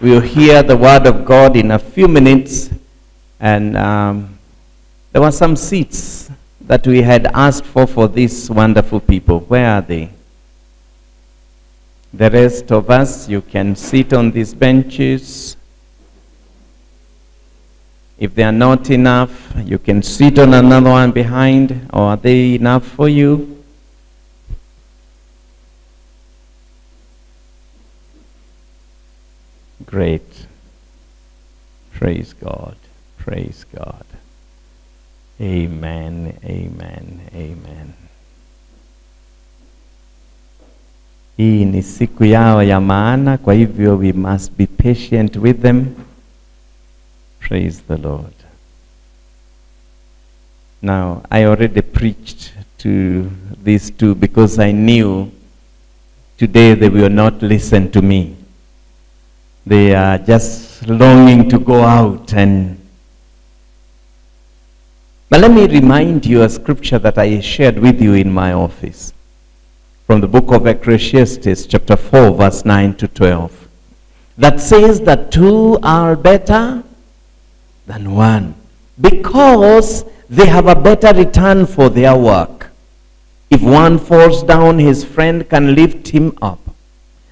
we'll hear the word of God in a few minutes. And um, there were some seats that we had asked for for these wonderful people. Where are they? The rest of us, you can sit on these benches. If they are not enough, you can sit on another one behind. Or are they enough for you? Great. Praise God. Praise God. Amen. Amen. Amen. Hii ni siku yao ya maana, kwa hivyo we must be patient with them. Praise the Lord. Now, I already preached to these two because I knew today they will not listen to me. They are just longing to go out and but let me remind you a scripture that I shared with you in my office from the book of Ecclesiastes, chapter 4, verse 9 to 12, that says that two are better than one because they have a better return for their work. If one falls down, his friend can lift him up.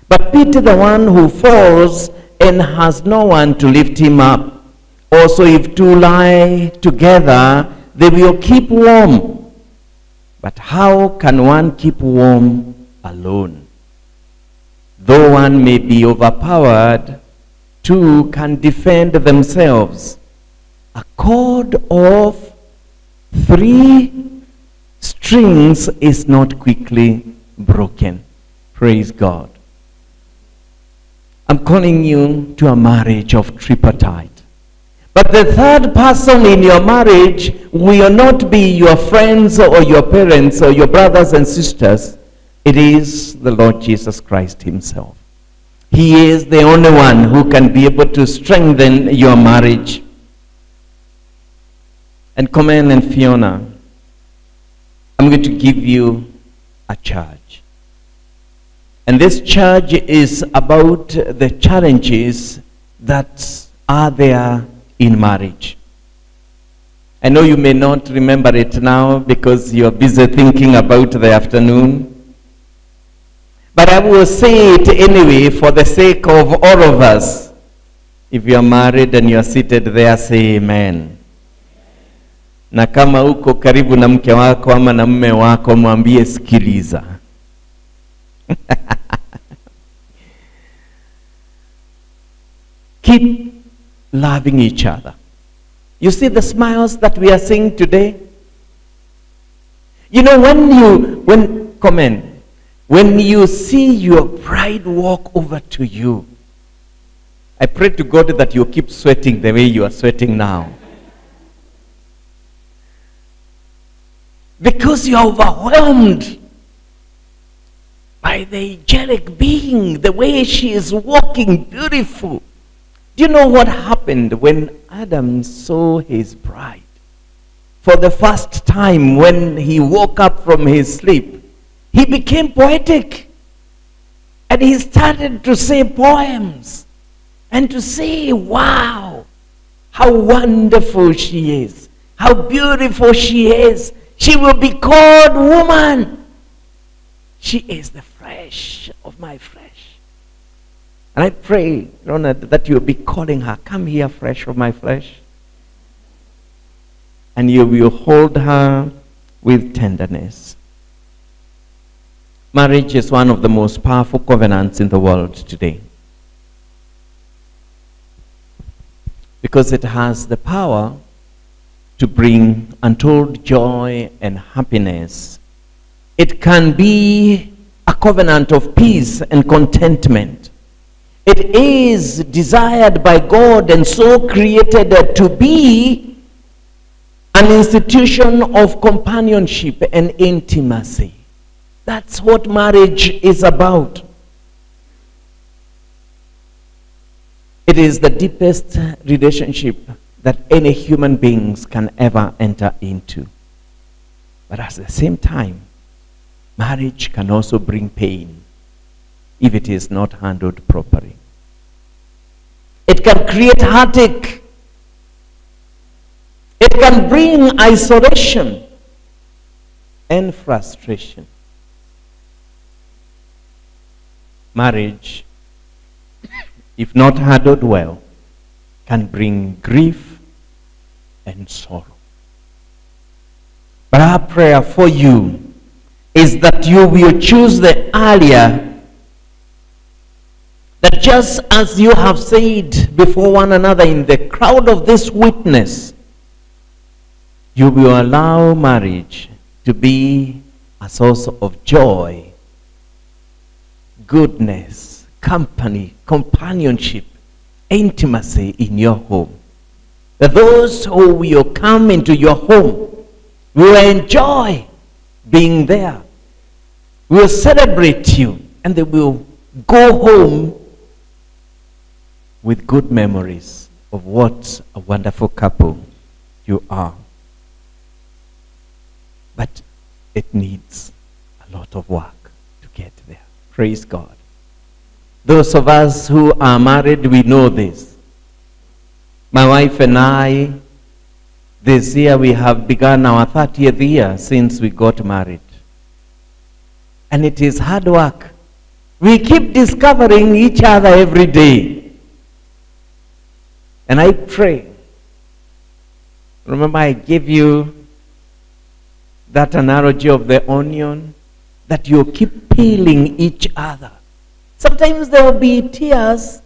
But pity the one who falls and has no one to lift him up. Also, if two lie together, they will keep warm. But how can one keep warm alone? Though one may be overpowered, two can defend themselves. A cord of three strings is not quickly broken. Praise God. I'm calling you to a marriage of tripartite. But the third person in your marriage will not be your friends or your parents or your brothers and sisters. It is the Lord Jesus Christ Himself. He is the only one who can be able to strengthen your marriage. And Komen and Fiona, I'm going to give you a charge. And this charge is about the challenges that are there in marriage. I know you may not remember it now because you're busy thinking about the afternoon. But I will say it anyway for the sake of all of us. If you are married and you are seated there, say amen. Na kama uko karibu na mke wako ama na mme wako, mwambie sikiliza. Keep loving each other. You see the smiles that we are seeing today? You know, when you, when, Komen, when you see your pride walk over to you, I pray to God that you keep sweating the way you are sweating now. Because you are overwhelmed by the angelic being, the way she is walking beautiful. You know what happened when Adam saw his bride? For the first time, when he woke up from his sleep, he became poetic. And he started to say poems and to say, Wow, how wonderful she is, how beautiful she is. She will be called woman. She is the flesh of my flesh. And I pray, Ronald, that you'll be calling her, Come here, flesh of my flesh. And you will hold her with tenderness. Marriage is one of the most powerful covenants in the world today. Because it has the power to bring untold joy and happiness. It can be a covenant of peace and contentment. It is desired by God and so created to be an institution of companionship and intimacy. That's what marriage is about. It is the deepest relationship that any human beings can ever enter into. But at the same time, marriage can also bring pain if it is not handled properly. It can create heartache. It can bring isolation and frustration. Marriage, if not handled well, can bring grief and sorrow. But our prayer for you is that you will choose the earlier that just as you have said before one another in the crowd of this witness, you will allow marriage to be a source of joy, goodness, company, companionship, intimacy in your home. That those who will come into your home will enjoy being there, will celebrate you, and they will go home with good memories of what a wonderful couple you are. But it needs a lot of work to get there. Praise God. Those of us who are married, we know this. My wife and I, This year we have begun our 30th year since we got married. And it is hard work. We keep discovering each other every day. And I pray. Remember, I gave you that analogy of the onion that you keep peeling each other. Sometimes there will be tears,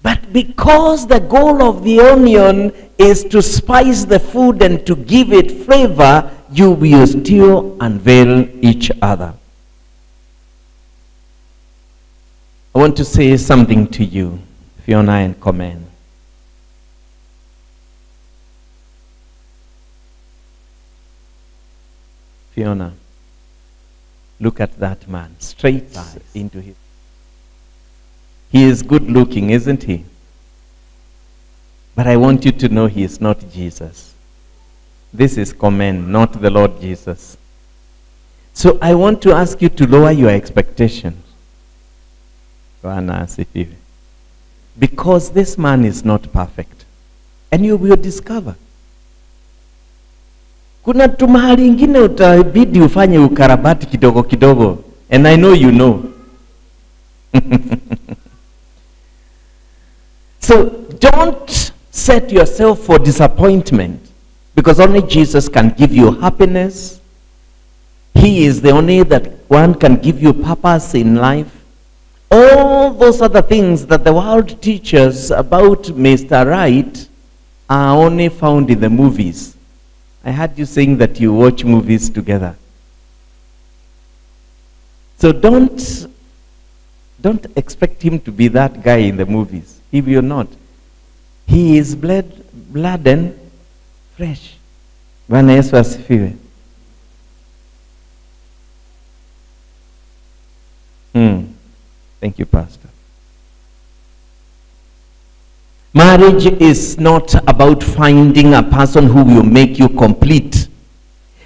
but because the goal of the onion is to spice the food and to give it flavor, you will still unveil each other. I want to say something to you, Fiona and Komen. Fiona, look at that man, straight into his. He is good looking, isn't he? But I want you to know he is not Jesus. This is Komen, not the Lord Jesus. So I want to ask you to lower your expectations. Because this man is not perfect. And you will discover. Kuna tumahali ingine utabidi ufanye ukarabati kidogo kidogo. And I know you know. so don't set yourself for disappointment because only Jesus can give you happiness. He is the only that one can give you purpose in life. All those other things that the world teaches about Mr. Right are only found in the movies. I heard you saying that you watch movies together. So don't don't expect him to be that guy in the movies. He will not. He is blood, blood and fresh. Bwana Yesu asifiwe. Hmm. Thank you, Pastor. Marriage is not about finding a person who will make you complete,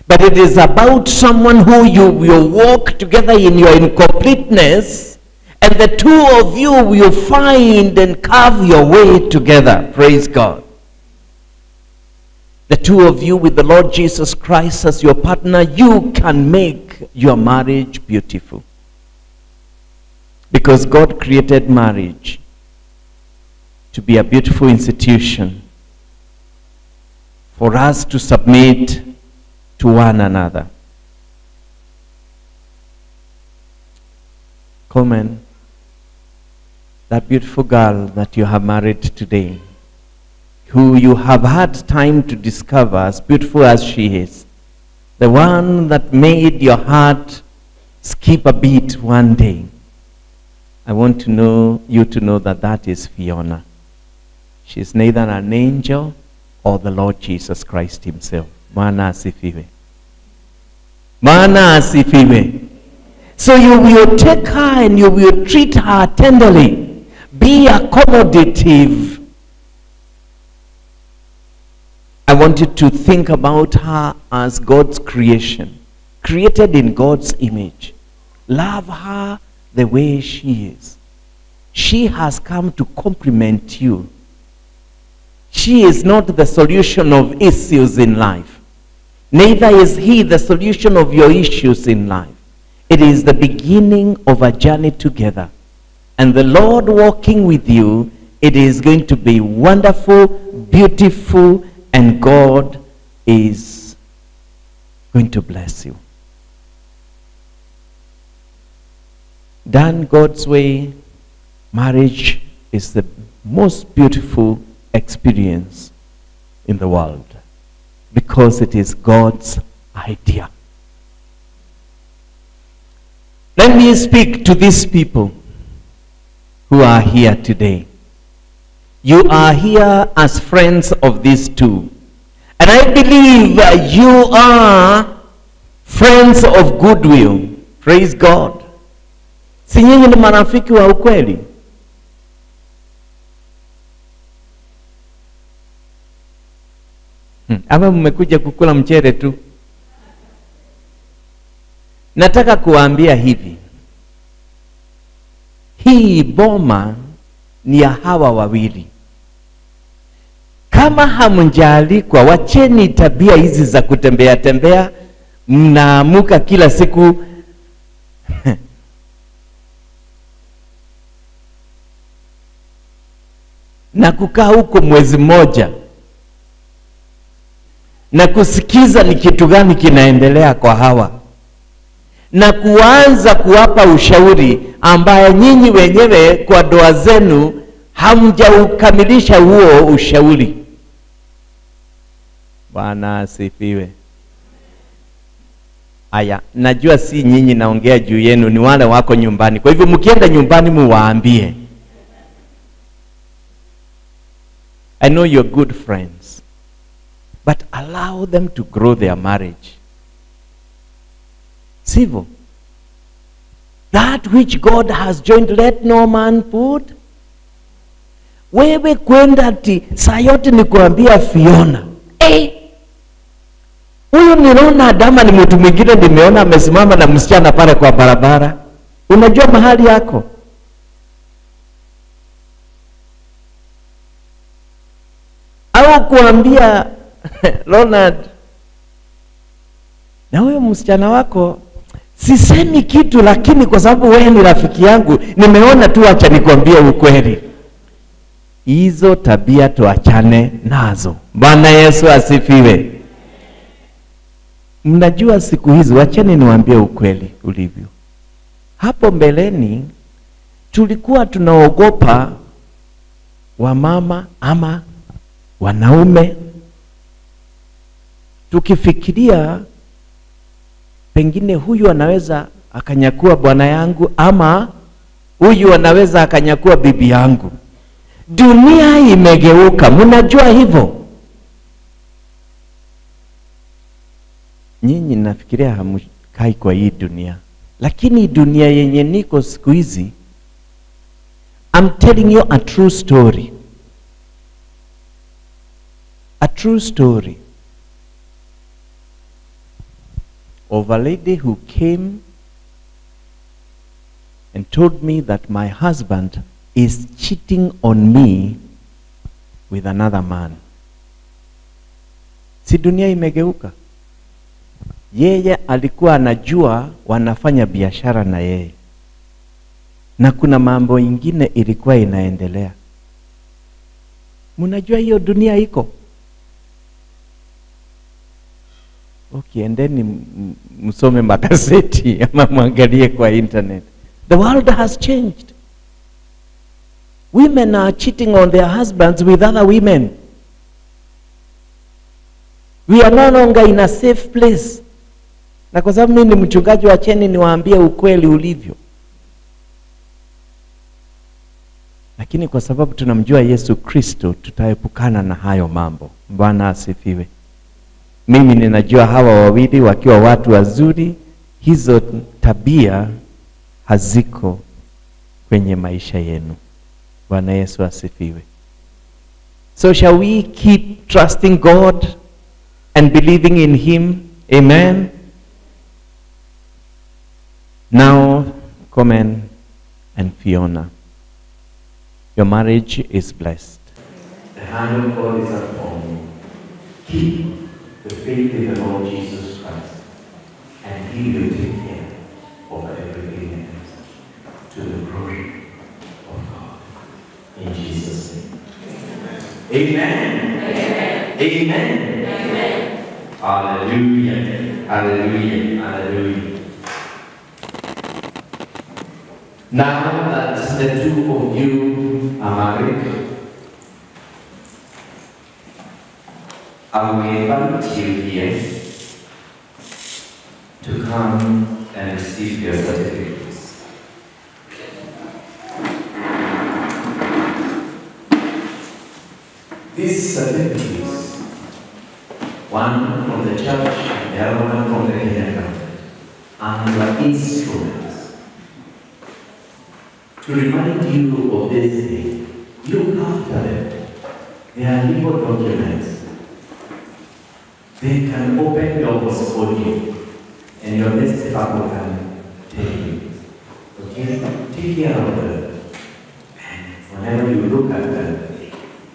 but it is about someone who you will walk together in your incompleteness, and the two of you will find and carve your way together. Praise God. The two of you with the Lord Jesus Christ as your partner, you can make your marriage beautiful. Because God created marriage to be a beautiful institution for us to submit to one another. Komen, that beautiful girl that you have married today, who you have had time to discover as beautiful as she is, the one that made your heart skip a beat one day. I want to know you to know that that is Fiona. She's neither an angel or the Lord Jesus Christ himself. Bwana asifiwe. Bwana asifiwe. So you will take her and you will treat her tenderly. Be accommodative. I want you to think about her as God's creation, created in God's image. Love her the way she is. She has come to complement you. She is not the solution of issues in life. Neither is he the solution of your issues in life. It is the beginning of a journey together. And the Lord walking with you, it is going to be wonderful, beautiful, and God is going to bless you. Done God's way, marriage is the most beautiful experience in the world because it is God's idea. Let me speak to these people who are here today. You are here as friends of these two. And I believe you are friends of goodwill. Praise God. Si nyinyi ni marafiki wa ukweli? Hmm. Ama mmekuja kukula mchere tu? Nataka kuwaambia hivi, hii boma ni ya hawa wawili. kama hamjaalikwa, wacheni tabia hizi za kutembea tembea, mnaamuka kila siku na kukaa huko mwezi mmoja na kusikiza ni kitu gani kinaendelea kwa hawa na kuanza kuwapa ushauri ambaye nyinyi wenyewe kwa doa zenu hamjaukamilisha huo ushauri. Bwana asifiwe. Aya, najua si nyinyi naongea juu yenu, ni wale wako nyumbani. Kwa hivyo mkienda nyumbani, muwaambie I know you're good friends, but allow them to grow their marriage. Sivyo? That which God has joined, let no man put. Wewe kwenda ti saa yote ni kuambia Fiona, eh, huyu niliona Adama ni mtu mwingine, nimeona amesimama na msichana pale kwa barabara. Unajua mahali yako? au kuambia Ronald, na huyo msichana wako sisemi kitu, lakini kwa sababu wewe ni rafiki yangu, nimeona tu, acha nikwambie ukweli. Hizo tabia tuachane nazo. Bwana Yesu asifiwe. Mnajua siku hizi, wacheni niwaambie ukweli ulivyo. Hapo mbeleni tulikuwa tunaogopa wamama ama wanaume tukifikiria pengine huyu anaweza akanyakua bwana yangu ama huyu anaweza akanyakua bibi yangu. Dunia imegeuka, mnajua hivyo. Nyinyi nafikiria hamkai kwa hii dunia, lakini dunia yenye niko siku hizi, I'm telling you a true story a true story of a lady who came and told me that my husband is cheating on me with another man. Si dunia imegeuka? Yeye alikuwa anajua wanafanya biashara na yeye, na kuna mambo ingine ilikuwa inaendelea. Mnajua hiyo dunia iko Okay, endeni msome magazeti ama mwangalie kwa internet. The world has changed. Women are cheating on their husbands with other women. We are no longer in a safe place. Na kwa sababu mimi ni mchungaji wa cheni, niwaambie ukweli ulivyo. Lakini kwa sababu tunamjua Yesu Kristo, tutaepukana na hayo mambo. Bwana asifiwe. Mimi ninajua hawa wawili wakiwa watu wazuri, hizo tabia haziko kwenye maisha yenu. Bwana Yesu asifiwe. So shall we keep trusting God and believing in him? Amen. Now, Komen and Fiona, your marriage is blessed. The hand of God is upon you. Keep faith in the Lord Jesus Christ, and He will take care of everything to the glory of God. In Jesus' name. Amen. Amen. Amen. Amen. Hallelujah. Hallelujah. Hallelujah. Now uh, that the two of you are married, Will invite here to come and receive your certificates. These certificates, one from the church, the other one from the Kenyan government, are your instruments to remind you of this day. Look after them. They are legal documents. They can open doors for you. And your next couple can take you. Okay? Take care of them. And whenever you look at them,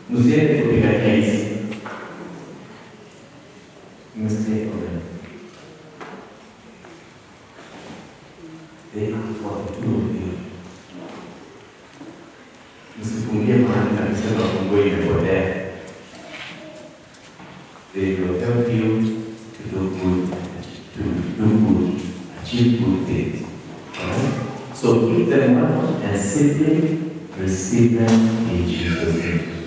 Muslim will be like this. Mistake of them. They are for the two of you. Msifungie mwanamke akisema fungueni hapo there. They will help you to do good, to do good, achieve good things. Right? So give them up and simply receive them in Jesus' name.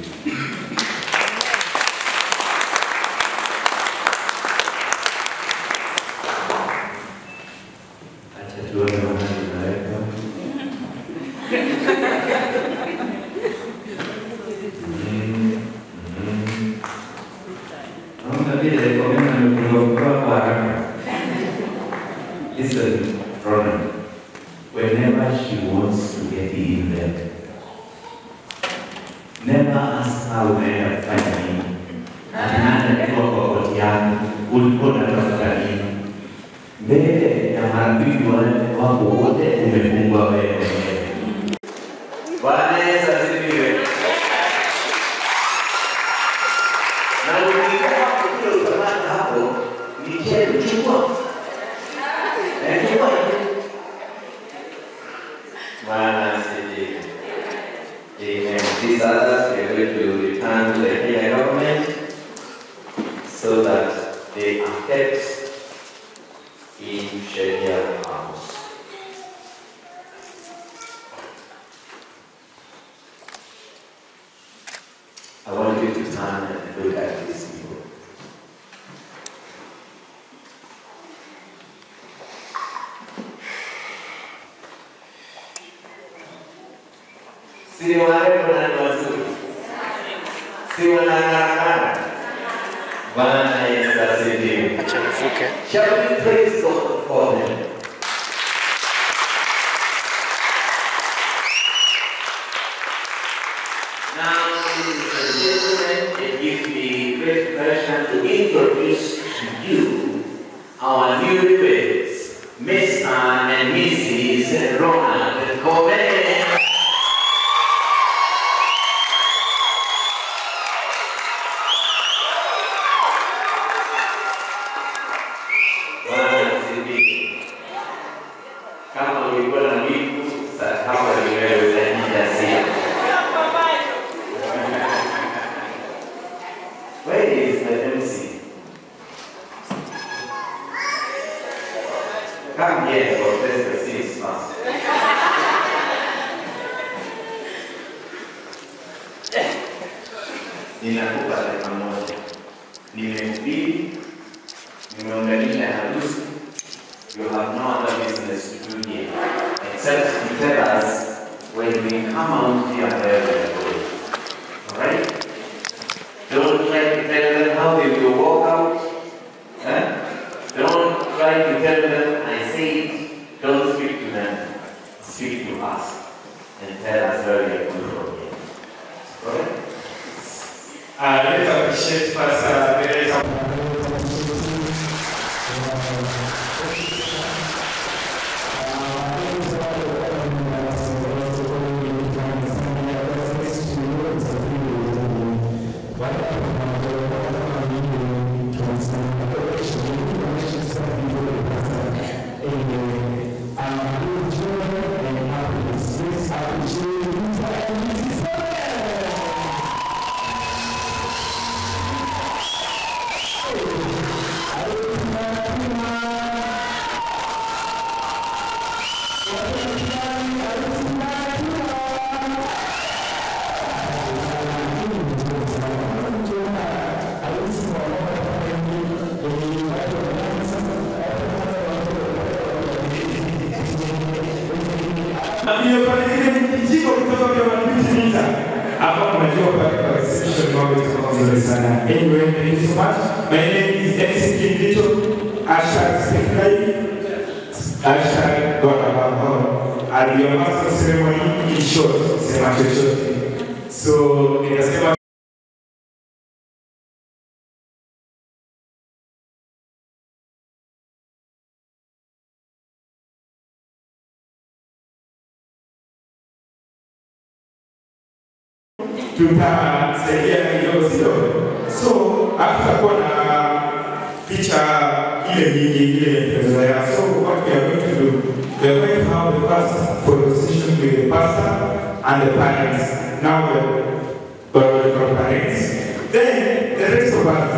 Us,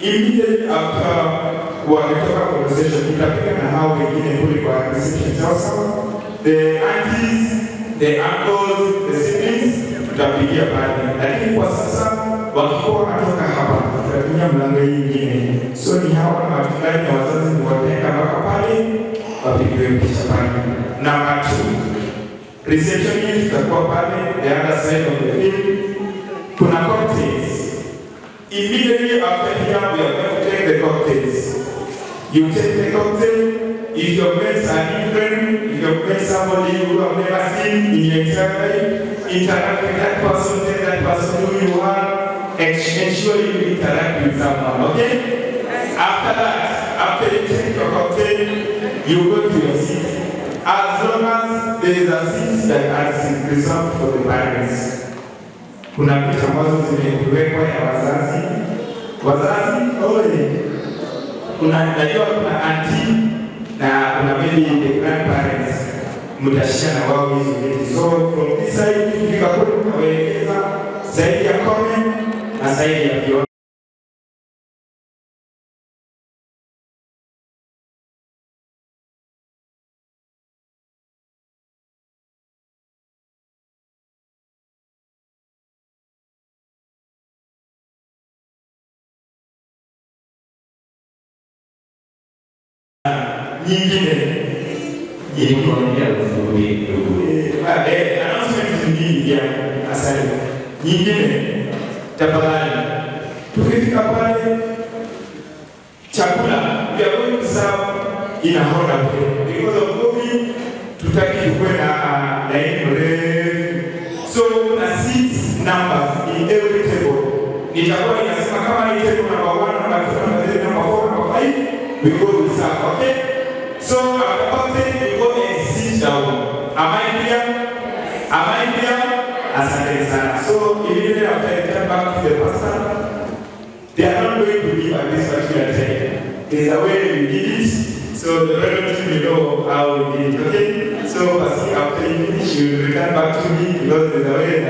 immediately after wametoka conversation, tutapiga na hao wengine kule kwa reception sawa. The aunties, the uncles, the siblings, tutapigia pale, lakini kwa sasa wakikuwa wanatoka hapa, tutatumia mlango hii ingine, So ni hawa na na wazazi ni mpaka pale wapigiwe picha pale. Number two, reception hii tutakuwa pale the other side of the field. Kuna cocktails. Immediately after here, we are going to take the cocktails. You take the cocktail. If your friends are different, if your friends somebody who have never seen in your entire life, interact with that person, tell that person who you are, and ensure you interact with someone, okay? After that, after you take your cocktail, you go to your seat. As long as there is a seat that is reserved for the parents. Kuna picha ambazo zimewekwa ya wazazi. Wazazi, oye, kuna najua kuna anti na kuna maybe the grandparents mtashia na wao hizo vitu. So from this side kule tunawaelekeza zaidi ya comment na zaidi ya viona. Nyingine. Eh, eh, announcement nyingine ya tafadhali, tukifika pale chakula we are going to serve in a honor way because of COVID, tutaki tukuwe na laini mrefu, so na seats numbers in every table. Nitakuwa ninasema kama ni table number one, number two, number three, number four, number five, we go to serve, okay? So after cocktail, we go and sit down. Am I clear? Am I clear? Asante sana. So immediately after I turn back to the pastor, they are not going to leave at this particular time. There's a way we did it. So the relatives will know how we did it, okay? So after you finish, you return back to me because there's a way